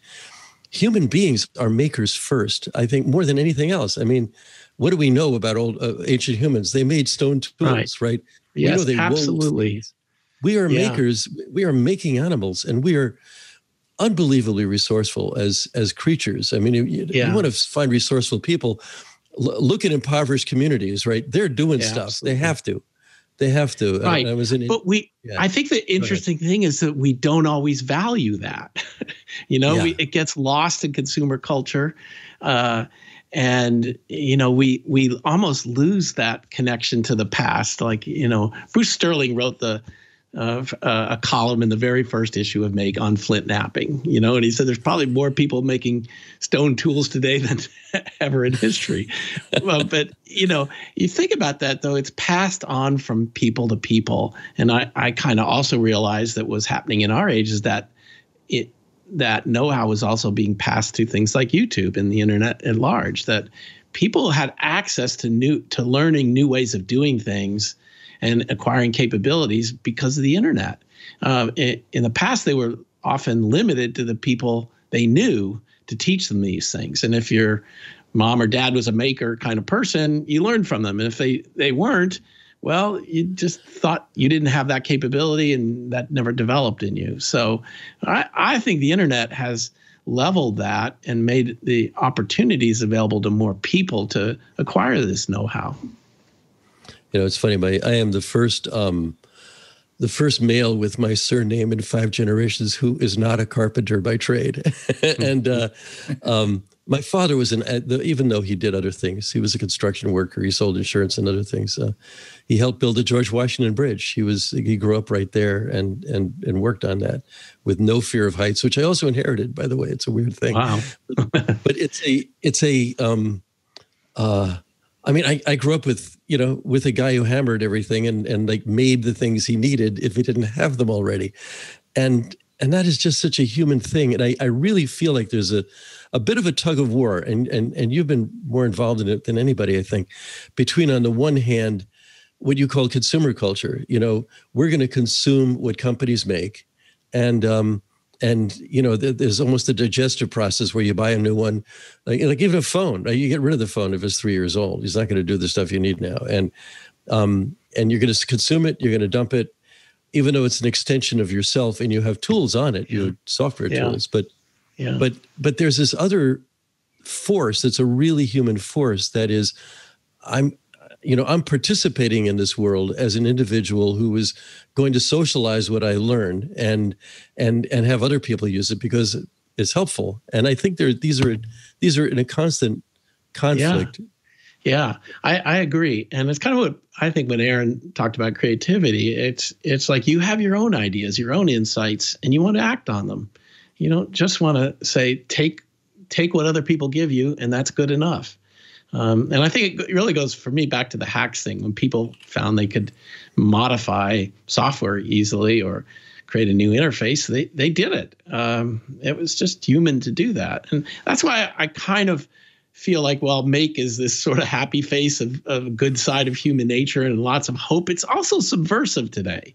human beings are makers first. I think more than anything else. I mean, what do we know about old uh, ancient humans? They made stone tools, right? right? Yes, absolutely. We are yeah. makers. We are making animals, and we are unbelievably resourceful as as creatures. I mean, you, yeah. you want to find resourceful people. L- look at impoverished communities, right? They're doing yeah, stuff. Absolutely. They have to. They have to. Right. I, I was in. But we. Yeah. I think the interesting thing is that we don't always value that. you know, we, it gets lost in consumer culture. Uh, and you know we we almost lose that connection to the past like you know bruce sterling wrote the uh, a column in the very first issue of Make on flint knapping, you know, and he said there's probably more people making stone tools today than ever in history. well, but you know, you think about that though, it's passed on from people to people, and I I kind of also realized that was happening in our age is that it that know-how was also being passed to things like YouTube and the internet at large. That people had access to new to learning new ways of doing things and acquiring capabilities because of the internet. Uh, in, in the past, they were often limited to the people they knew to teach them these things. And if your mom or dad was a maker kind of person, you learned from them. And if they they weren't, well, you just thought you didn't have that capability and that never developed in you. So I, I think the internet has leveled that and made the opportunities available to more people to acquire this know-how. You know, it's funny. My I am the first um, the first male with my surname in five generations who is not a carpenter by trade, and uh, um, my father was an uh, even though he did other things, he was a construction worker. He sold insurance and other things. Uh, he helped build the George Washington Bridge. He was he grew up right there and and and worked on that with no fear of heights, which I also inherited. By the way, it's a weird thing. Wow, but, but, it's a it's a um, uh, I mean, I, I grew up with, you know, with a guy who hammered everything and, and like made the things he needed if he didn't have them already. And and that is just such a human thing. And I, I really feel like there's a, a bit of a tug of war, and, and and you've been more involved in it than anybody, I think, between on the one hand, what you call consumer culture. You know, we're going to consume what companies make, and um, and you know there's almost a digestive process where you buy a new one like, like even a phone right? you get rid of the phone if it's three years old he's not going to do the stuff you need now and um, and you're going to consume it you're going to dump it even though it's an extension of yourself and you have tools on it yeah. your software yeah. tools but yeah. but but there's this other force that's a really human force that is i'm you know i'm participating in this world as an individual who is going to socialize what i learn and and and have other people use it because it's helpful and i think there these are these are in a constant conflict yeah. Yeah, I, I agree, and it's kind of what I think when Aaron talked about creativity. It's it's like you have your own ideas, your own insights, and you want to act on them. You don't just want to say take take what other people give you, and that's good enough. Um, and I think it really goes for me back to the hacks thing when people found they could modify software easily or create a new interface, they they did it. Um, it was just human to do that, and that's why I, kind of feel like well, make is this sort of happy face of, of a good side of human nature and lots of hope. It's also subversive today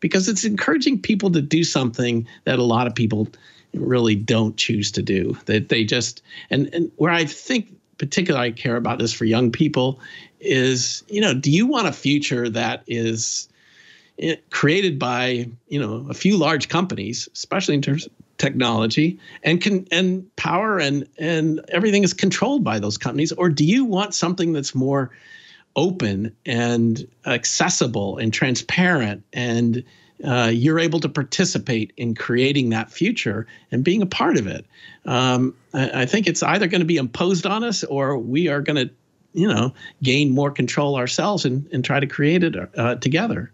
because it's encouraging people to do something that a lot of people really don't choose to do. That they just and and where I think particularly I care about this for young people is, you know, do you want a future that is eh, created by, you know, a few large companies, especially in terms of technology and can and power and and everything is controlled by those companies? Or do you want something that's more open and accessible and transparent and uh, you're able to participate in creating that future and being a part of it. Um, I, I, think it's either going to be imposed on us or we are going to, you know, gain more control ourselves and, and try to create it uh, together.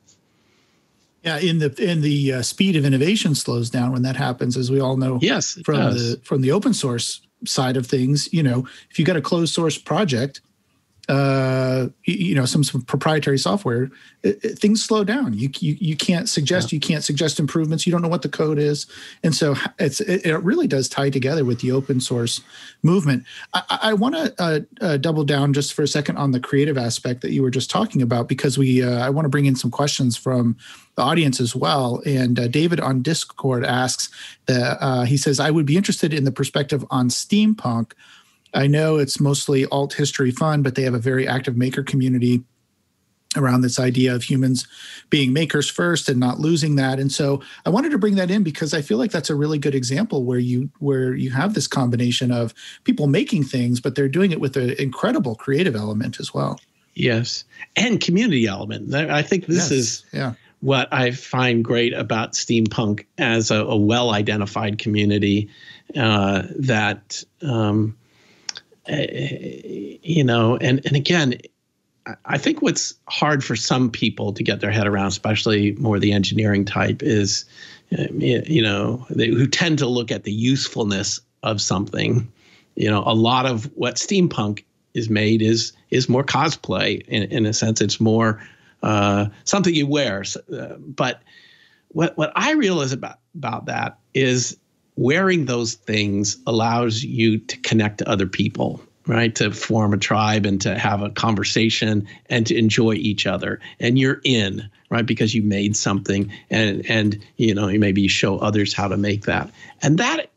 Yeah, in the in the uh, speed of innovation slows down when that happens, as we all know. Yes, from does. the from the open source side of things, you know, if you got a closed source project uh, you know some, some proprietary software, it, it, things slow down. You, you you can't suggest yeah. you can't suggest improvements. You don't know what the code is, and so it's it, it really does tie together with the open source movement. I, I want to uh, uh, double down just for a second on the creative aspect that you were just talking about because we uh, I want to bring in some questions from the audience as well. And uh, David on Discord asks that uh, he says I would be interested in the perspective on steampunk I know it's mostly alt history fun, but they have a very active maker community around this idea of humans being makers first and not losing that. And so i wanted to bring that in because i feel like that's a really good example where you where you have this combination of people making things but they're doing it with an incredible creative element as well. Yes. And community element. I think this yes. is yeah. what i find great about steampunk as a, a well identified community uh, that um, you know, and and again, I think what's hard for some people to get their head around, especially more the engineering type, is you know they, who tend to look at the usefulness of something. You know, a lot of what steampunk is made is is more cosplay in in a sense. It's more uh, something you wear. Uh, but what what I realize about about that is wearing those things allows you to connect to other people right? To form a tribe and to have a conversation and to enjoy each other. And you're in right? Because you made something and and you know you maybe you show others how to make that. And that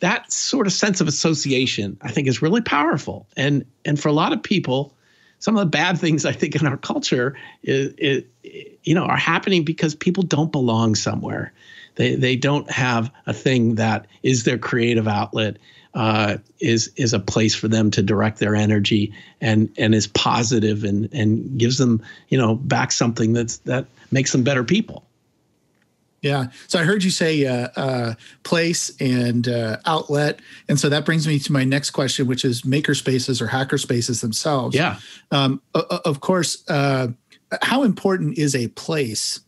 that sort of sense of association i think is really powerful. And and for a lot of people some of the bad things i think in our culture is, is you know are happening because people don't belong somewhere they they don't have a thing that is their creative outlet, uh, is is a place for them to direct their energy and and is positive and and gives them you know back something that's that makes them better people. Yeah. So I heard you say uh, uh, place and uh, outlet, and so that brings me to my next question, which is maker spaces or hacker spaces themselves. Yeah. Um, of course, uh, how important is a place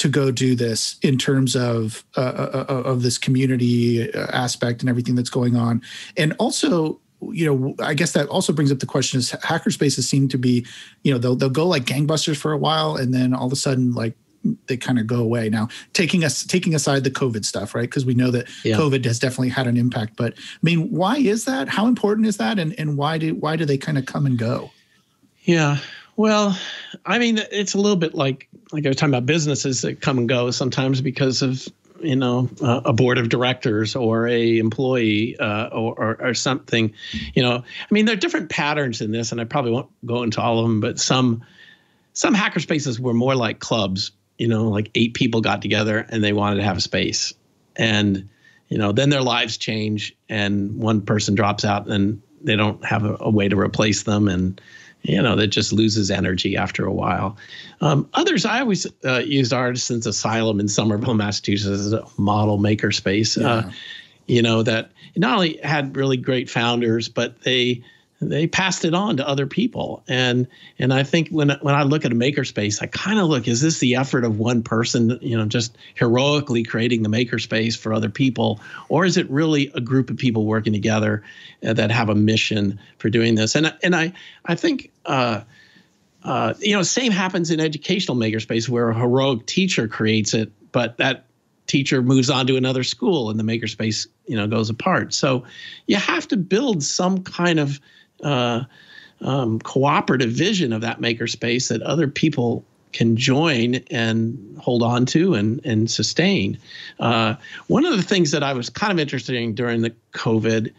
to go do this in terms of uh, uh, uh, of this community uh, aspect and everything that's going on, and also you know, I guess that also brings up the question: is hackerspaces seem to be, you know, they'll they'll go like gangbusters for a while, and then all of a sudden, like they kind of go away. Now, taking us taking aside the COVID stuff, right? Because we know that yeah. COVID has definitely had an impact. But I mean, why is that? How important is that? And and why do why do they kind of come and go? Yeah, well, I mean, it's a little bit like like I was talking about businesses that come and go sometimes because of you know uh, a board of directors or a employee uh, or, or, or something. You know, I mean, there are different patterns in this, and I probably won't go into all of them, but some some hacker spaces were more like clubs. You know, like eight people got together and they wanted to have a space, and you know, then their lives change, and one person drops out, and they don't have a, a way to replace them, and you know that just loses energy after a while. Um, others, I always uh, used Artisans Asylum in Somerville, Massachusetts, as a model makerspace. Uh, yeah. Uh, you know that not only had really great founders, but they they passed it on to other people. And and i think when when i look at a makerspace i kind of look is this the effort of one person you know just heroically creating the makerspace for other people? Or is it really a group of people working together uh, that have a mission for doing this? And and i i think uh, uh, you know same happens in educational makerspace where a heroic teacher creates it but that teacher moves on to another school and the makerspace you know goes apart. So you have to build some kind of uh, um, cooperative vision of that makerspace that other people can join and hold on to and and sustain. Uh, one of the things that I was kind of interested in during the COVID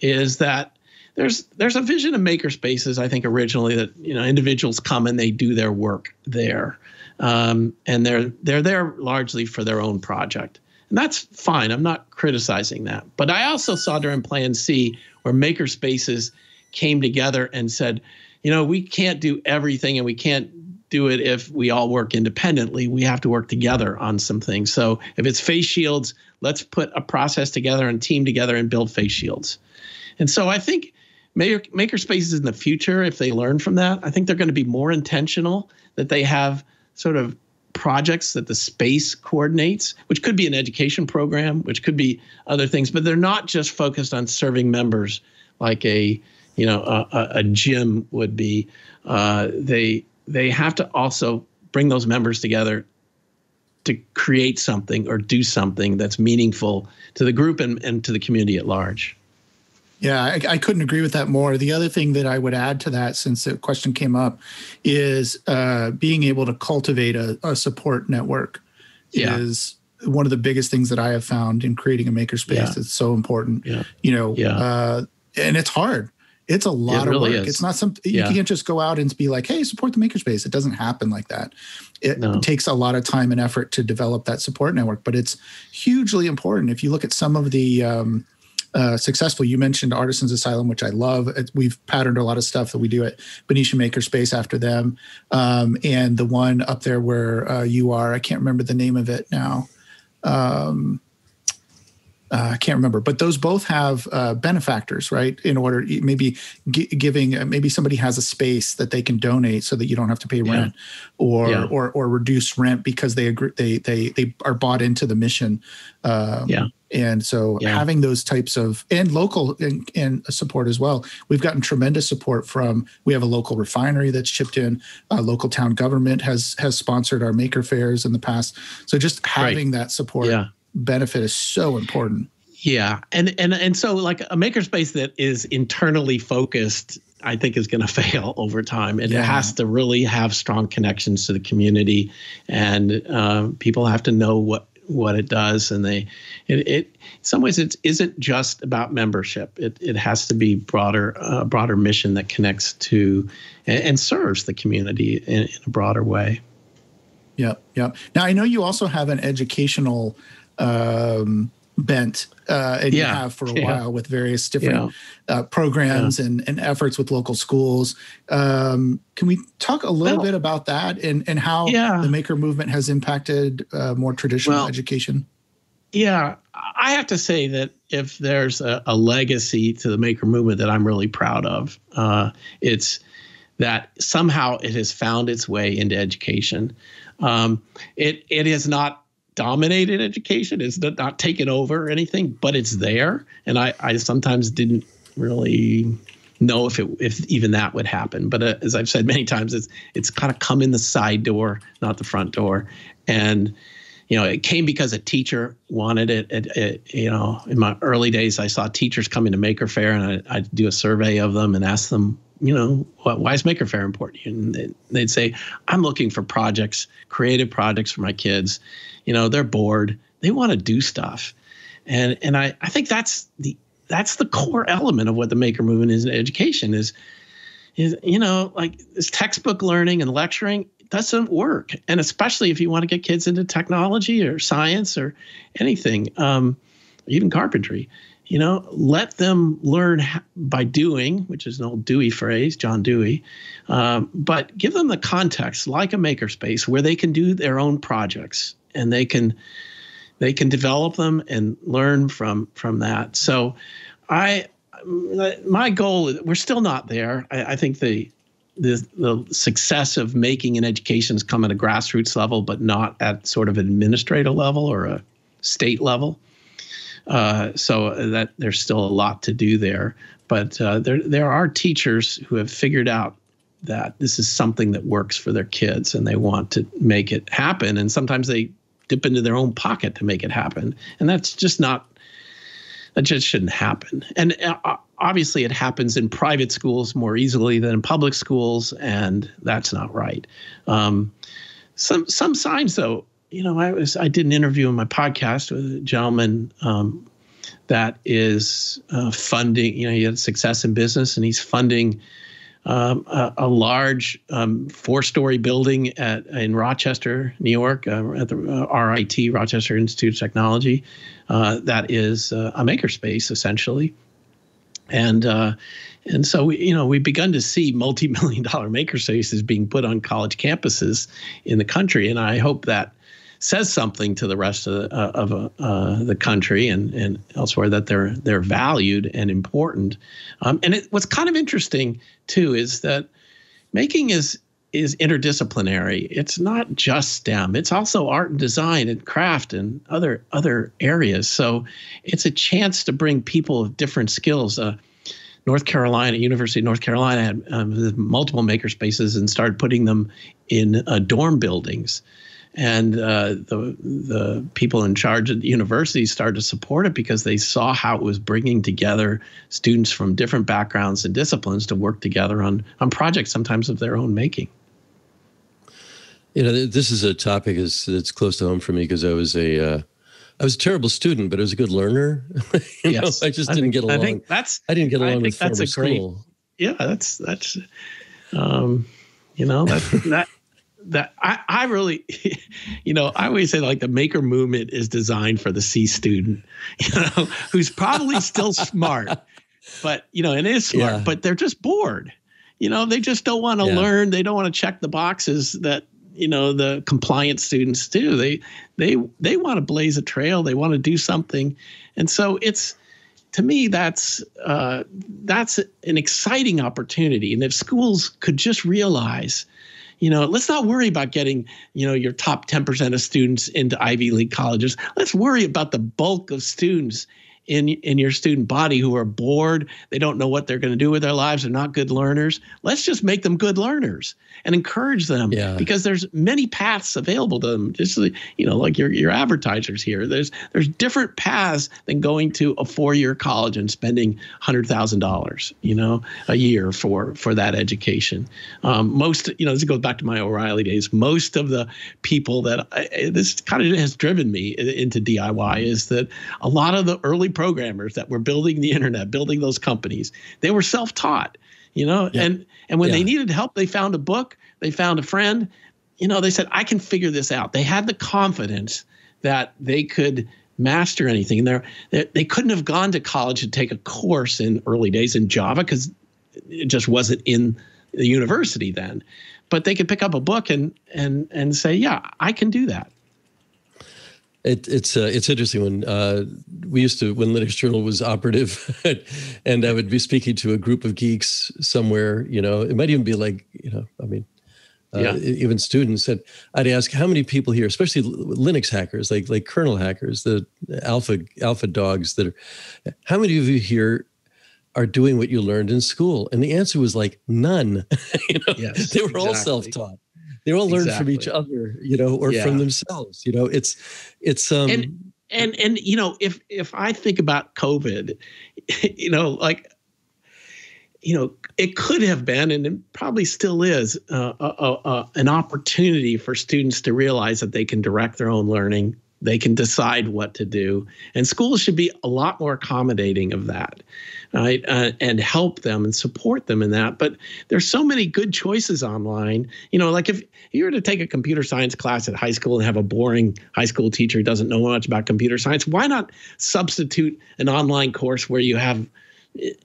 is that there's there's a vision of makerspaces. I think originally that you know individuals come and they do their work there, um, and they're they're there largely for their own project, and that's fine. I'm not criticizing that, but I also saw during Plan C where makerspaces came together and said, you know, we can't do everything and we can't do it if we all work independently. We have to work together on some things. So if it's face shields, let's put a process together and team together and build face shields. And so I think maker, maker spaces in the future, if they learn from that, I think they're going to be more intentional that they have sort of projects that the space coordinates, which could be an education program, which could be other things, but they're not just focused on serving members like a you know a, a gym would be. Uh, they they have to also bring those members together to create something or do something that's meaningful to the group and, and to the community at large. Yeah, I, I, couldn't agree with that more. The other thing that I would add to that, since the question came up, is uh, being able to cultivate a, a support network yeah. is one of the biggest things that I have found in creating a makerspace. Yeah. It's so important. Yeah. You know, yeah. Uh, and it's hard. It's a lot it really of work. Is. It's not something yeah. you can't just go out and be like, "Hey, support the makerspace." It doesn't happen like that. It no. takes a lot of time and effort to develop that support network, but it's hugely important. If you look at some of the um, uh, successful. You mentioned Artisans Asylum, which I love. We've patterned a lot of stuff that we do at Benicia Makerspace after them. Um, and the one up there where uh, you are, I can't remember the name of it now. Um, uh, I can't remember, but those both have uh, benefactors, right? In order, maybe giving, uh, maybe somebody has a space that they can donate so that you don't have to pay yeah. rent, or yeah. or or reduce rent because they agree they they they are bought into the mission. Um, yeah. And so yeah. having those types of and local and, and, support as well. We've gotten tremendous support from. We have a local refinery that's chipped in. Uh, local town government has has sponsored our maker fairs in the past. So just having right. that support yeah benefit is so important. Yeah, and and and so like a makerspace that is internally focused, I think is going to fail over time, and yeah. it has to really have strong connections to the community, and uh, people have to know what what it does, and they it, it in some ways it isn't just about membership. It it has to be broader uh, broader mission that connects to and, and serves the community in, in a broader way. Yep, yep. Now I know you also have an educational um, bent uh, and yeah. you have for a yeah. while with various different yeah. uh, programs and, and efforts with local schools. Um, can we talk a little well, bit about that and, and how the maker movement has impacted uh, more traditional well, education? Yeah, I have to say that if there's a, a, legacy to the maker movement that I'm really proud of, uh, it's that somehow it has found its way into education. Um, it it is not dominated education. It's not, taken over or anything, but it's there. And I, I sometimes didn't really know if it if even that would happen. But uh, as I've said many times, it's it's kind of come in the side door, not the front door. And you know, it came because a teacher wanted it. It, it. you know, in my early days, I saw teachers coming to Maker Faire, and I, would do a survey of them and ask them, you know, why is Maker Faire important? And they'd say, I'm looking for projects, creative projects for my kids. You know they're bored. They want to do stuff. And and i i think that's the that's the core element of what the maker movement is in education is is you know like this textbook learning and lecturing doesn't work. And especially if you want to get kids into technology or science or anything um, even carpentry you know let them learn by doing which is an old dewey phrase john dewey um, but give them the context like a makerspace where they can do their own projects and they can they can develop them and learn from from that. So, I my goal we're still not there. I, I think the the, the success of making an education has come at a grassroots level, but not at sort of administrative level or a state level. Uh, so that there's still a lot to do there. But uh, there there are teachers who have figured out that this is something that works for their kids and they want to make it happen. And sometimes they dip into their own pocket to make it happen. And that's just not, that just shouldn't happen. And uh, obviously, it happens in private schools more easily than in public schools, and that's not right. Um, some some signs, though, you know, I was I did an interview in my podcast with a gentleman um, that is uh, funding. You know, he had success in business, and he's funding um, a, a, large um, four-story building at, in Rochester, New York, uh, at the uh, RIT, Rochester Institute of Technology, uh, that is uh, a makerspace essentially, and uh, and so we, you know we've begun to see multi-million dollar makerspaces being put on college campuses in the country, and I hope that says something to the rest of, the, uh, of uh, the country and, and elsewhere that they're they're valued and important. Um, and it, what's kind of interesting too is that making is is interdisciplinary. It's not just STEM. It's also art and design and craft and other other areas. So it's a chance to bring people of different skills. Uh, North Carolina, University of North Carolina had um, multiple makerspaces and started putting them in uh, dorm buildings. And uh, the the people in charge of the university started to support it because they saw how it was bringing together students from different backgrounds and disciplines to work together on on projects, sometimes of their own making. You know, this is a topic that's close to home for me because I was a uh, I was a terrible student, but I was a good learner. yes. Know, I just didn't think, get along. I think that's I didn't get along I with that's a school. Great, yeah, that's that's um, you know that that that I, I really you know i always say like the maker movement is designed for the c student you know who's probably still smart but you know and is smart yeah. but they're just bored. You know they just don't want to yeah. learn. They don't want to check the boxes that you know the compliant students do. They they they want to blaze a trail. They want to do something. And so it's to me that's uh, that's an exciting opportunity. And if schools could just realize you know let's not worry about getting you know your top 10% of students into ivy league colleges. Let's worry about the bulk of students in in your student body who are bored. They don't know what they're going to do with their lives. They're not good learners. Let's just make them good learners and encourage them yeah. because there's many paths available to them. Just you know like your your advertisers here. There's there's different paths than going to a four-year college and spending $100,000 you know a year for for that education. Um, most you know this goes back to my O'Reilly days. Most of the people that I, this kind of has driven me into DIY is that a lot of the early programmers that were building the internet, building those companies, they were self-taught, you know, yeah. and and when yeah. they needed help, they found a book, they found a friend, you know, they said, I can figure this out. They had the confidence that they could master anything. And they they couldn't have gone to college to take a course in early days in Java because it just wasn't in the university then. But they could pick up a book and and and say, yeah, I can do that. It, it's uh, it's interesting when uh, we used to when Linux Journal was operative, and I would be speaking to a group of geeks somewhere. You know, it might even be like you know, I mean, uh, yeah. even students. And I'd ask how many people here, especially Linux hackers, like like kernel hackers, the alpha alpha dogs that are. How many of you here are doing what you learned in school? And the answer was like none. you know, yes, they were exactly. all self taught they all learn exactly. from each other you know or yeah. from themselves you know it's it's um and and and you know if if i think about covid you know like you know it could have been and it probably still is uh, uh, uh, an opportunity for students to realize that they can direct their own learning they can decide what to do and schools should be a lot more accommodating of that right? Uh, and help them and support them in that. But there's so many good choices online. You know, like if you were to take a computer science class at high school and have a boring high school teacher who doesn't know much about computer science, why not substitute an online course where you have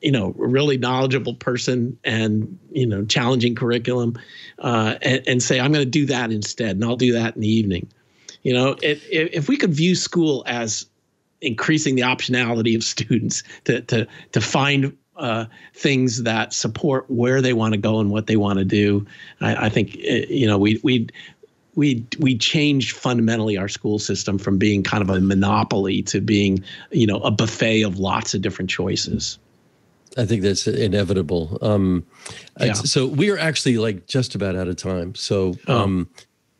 you know a really knowledgeable person and you know challenging curriculum uh, and, and, say i'm going to do that instead and i'll do that in the evening you know it, if we could view school as increasing the optionality of students to to to find uh, things that support where they want to go and what they want to do. I, I think eh, you know we we we we changed fundamentally our school system from being kind of a monopoly to being you know a buffet of lots of different choices. I think that's inevitable. Um, yeah. So we are actually like just about out of time. So oh.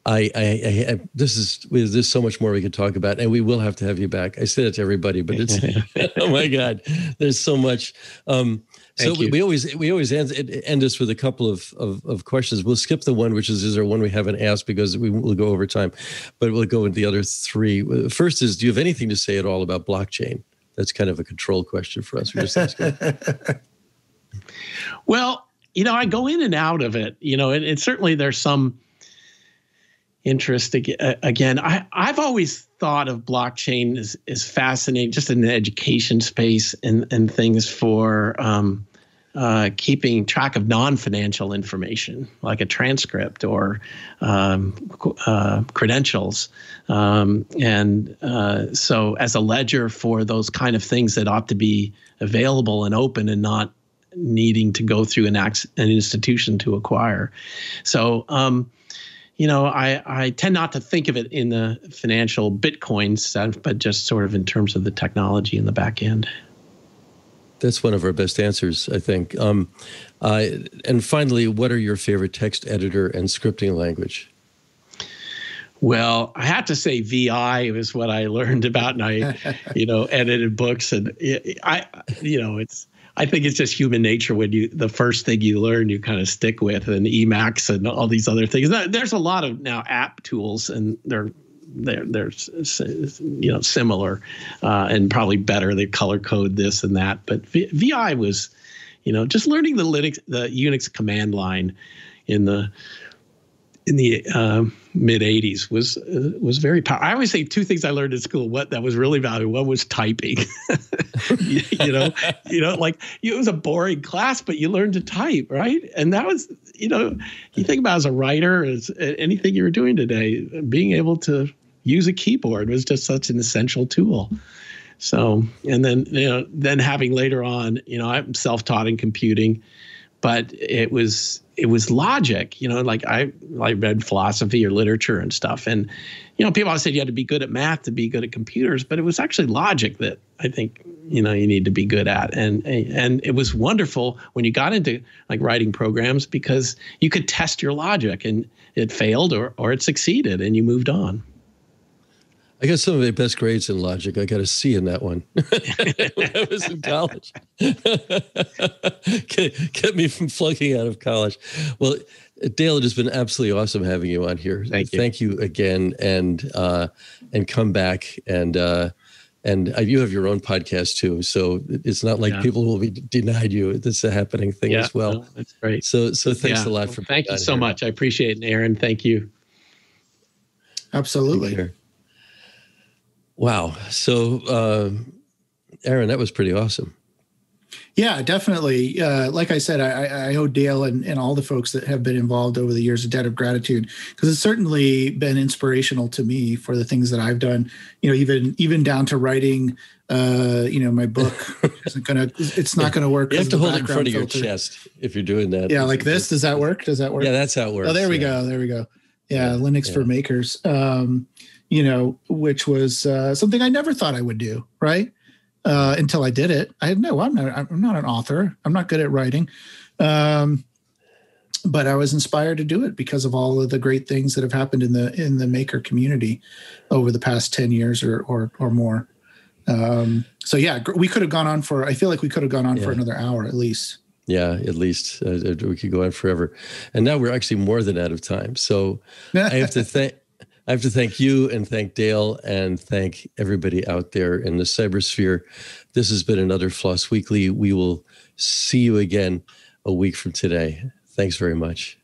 I, I, I, this is there's so much more we could talk about, and we will have to have you back. I say it to everybody, but it's oh my god, there's so much. Um, so we, we, always we always end, end us with a couple of, of, of questions. We'll skip the one which is is there one we haven't asked because we will go over time, but we'll go into the other three. First is, do you have anything to say at all about blockchain? That's kind of a control question for us. We're just asking. well, you know, I go in and out of it. You know, and, and certainly there's some interest again. I, I've always thought of blockchain as, as fascinating, just in the education space and, and things for um, uh, keeping track of non-financial information, like a transcript or um, uh, credentials, um, and uh, so as a ledger for those kind of things that ought to be available and open and not needing to go through an, an institution to acquire. So. You know, I, I tend not to think of it in the financial Bitcoin sense, but just sort of in terms of the technology in the back end. that's one of our best answers, I think. Um, uh, and finally, what are your favorite text editor and scripting language? Well, I have to say VI was what I learned about, and I, you know, edited books, and I, you know, it's. I think it's just human nature when you the first thing you learn you kind of stick with, and Emacs and all these other things. There's a lot of now app tools, and they're they're they're you know similar uh, and probably better. They color code this and that, but v, VI was, you know, just learning the Linux the Unix command line in the in the uh, mid 80s was uh, was very powerful. I always say two things I learned in school. What that was really valuable. One was typing. you, you, know, you know, like it was a boring class, but you learned to type, right? And that was, you know, you think about as a writer, as anything you were doing today, being able to use a keyboard was just such an essential tool. So, and then you know, then having later on, you know, I'm self-taught in computing but it was it was logic you know like i i read philosophy or literature and stuff. And you know people always said you had to be good at math to be good at computers but it was actually logic that i think you know you need to be good at. And and it was wonderful when you got into like writing programs because you could test your logic and it failed or or it succeeded and you moved on I got some of my best grades in logic. I got a C in that one when I was in college. get, get me from flunking out of college. Well, Dale, it has been absolutely awesome having you on here. Thank you. Thank you again, and uh, and come back and uh, and uh, you have your own podcast too. So it's not like yeah. people will be denied you. It's a happening thing yeah, as well. No, that's great. So so thanks yeah. a lot for. Well, thank you so here. much. I appreciate it, Aaron. Thank you. Absolutely. Wow. So, uh, Aaron, that was pretty awesome. Yeah, definitely. Uh, like I said, I, I owe Dale and, and all the folks that have been involved over the years a debt of gratitude because it's certainly been inspirational to me for the things that I've done. You know, even even down to writing. Uh, you know, my book isn't gonna. It's not gonna work. You have to hold it in front of filter. your chest if you're doing that. Yeah, like this. Does that work? Does that work? Yeah, that's how it works. Oh, there we yeah. go. There we go. Yeah, yeah. Linux yeah. for makers. Um, you know, which was uh, something I never thought I would do, right? Uh, until I did it. I had no, I'm not, I'm not an author. I'm not good at writing. Um, but I was inspired to do it because of all of the great things that have happened in the in the maker community over the past 10 years or or, or more. Um, so yeah, we could have gone on for. I feel like we could have gone on yeah. for another hour at least. Yeah, at least uh, we could go on forever. And now we're actually more than out of time. So I have to thank I have to thank you and thank Dale and thank everybody out there in the cybersphere. This has been another Floss Weekly. We will see you again a week from today. Thanks very much.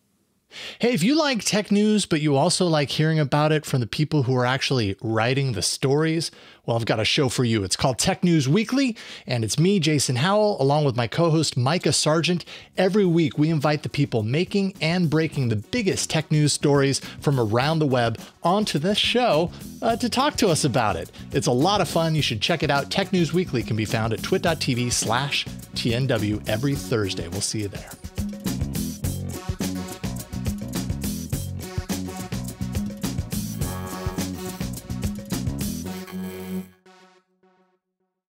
Hey, if you like tech news, but you also like hearing about it from the people who are actually writing the stories, well, I've got a show for you. It's called Tech News Weekly, and it's me, Jason Howell, along with my co host, Micah Sargent. Every week, we invite the people making and breaking the biggest tech news stories from around the web onto this show uh, to talk to us about it. It's a lot of fun. You should check it out. Tech News Weekly can be found at twit.tv slash TNW every Thursday. We'll see you there.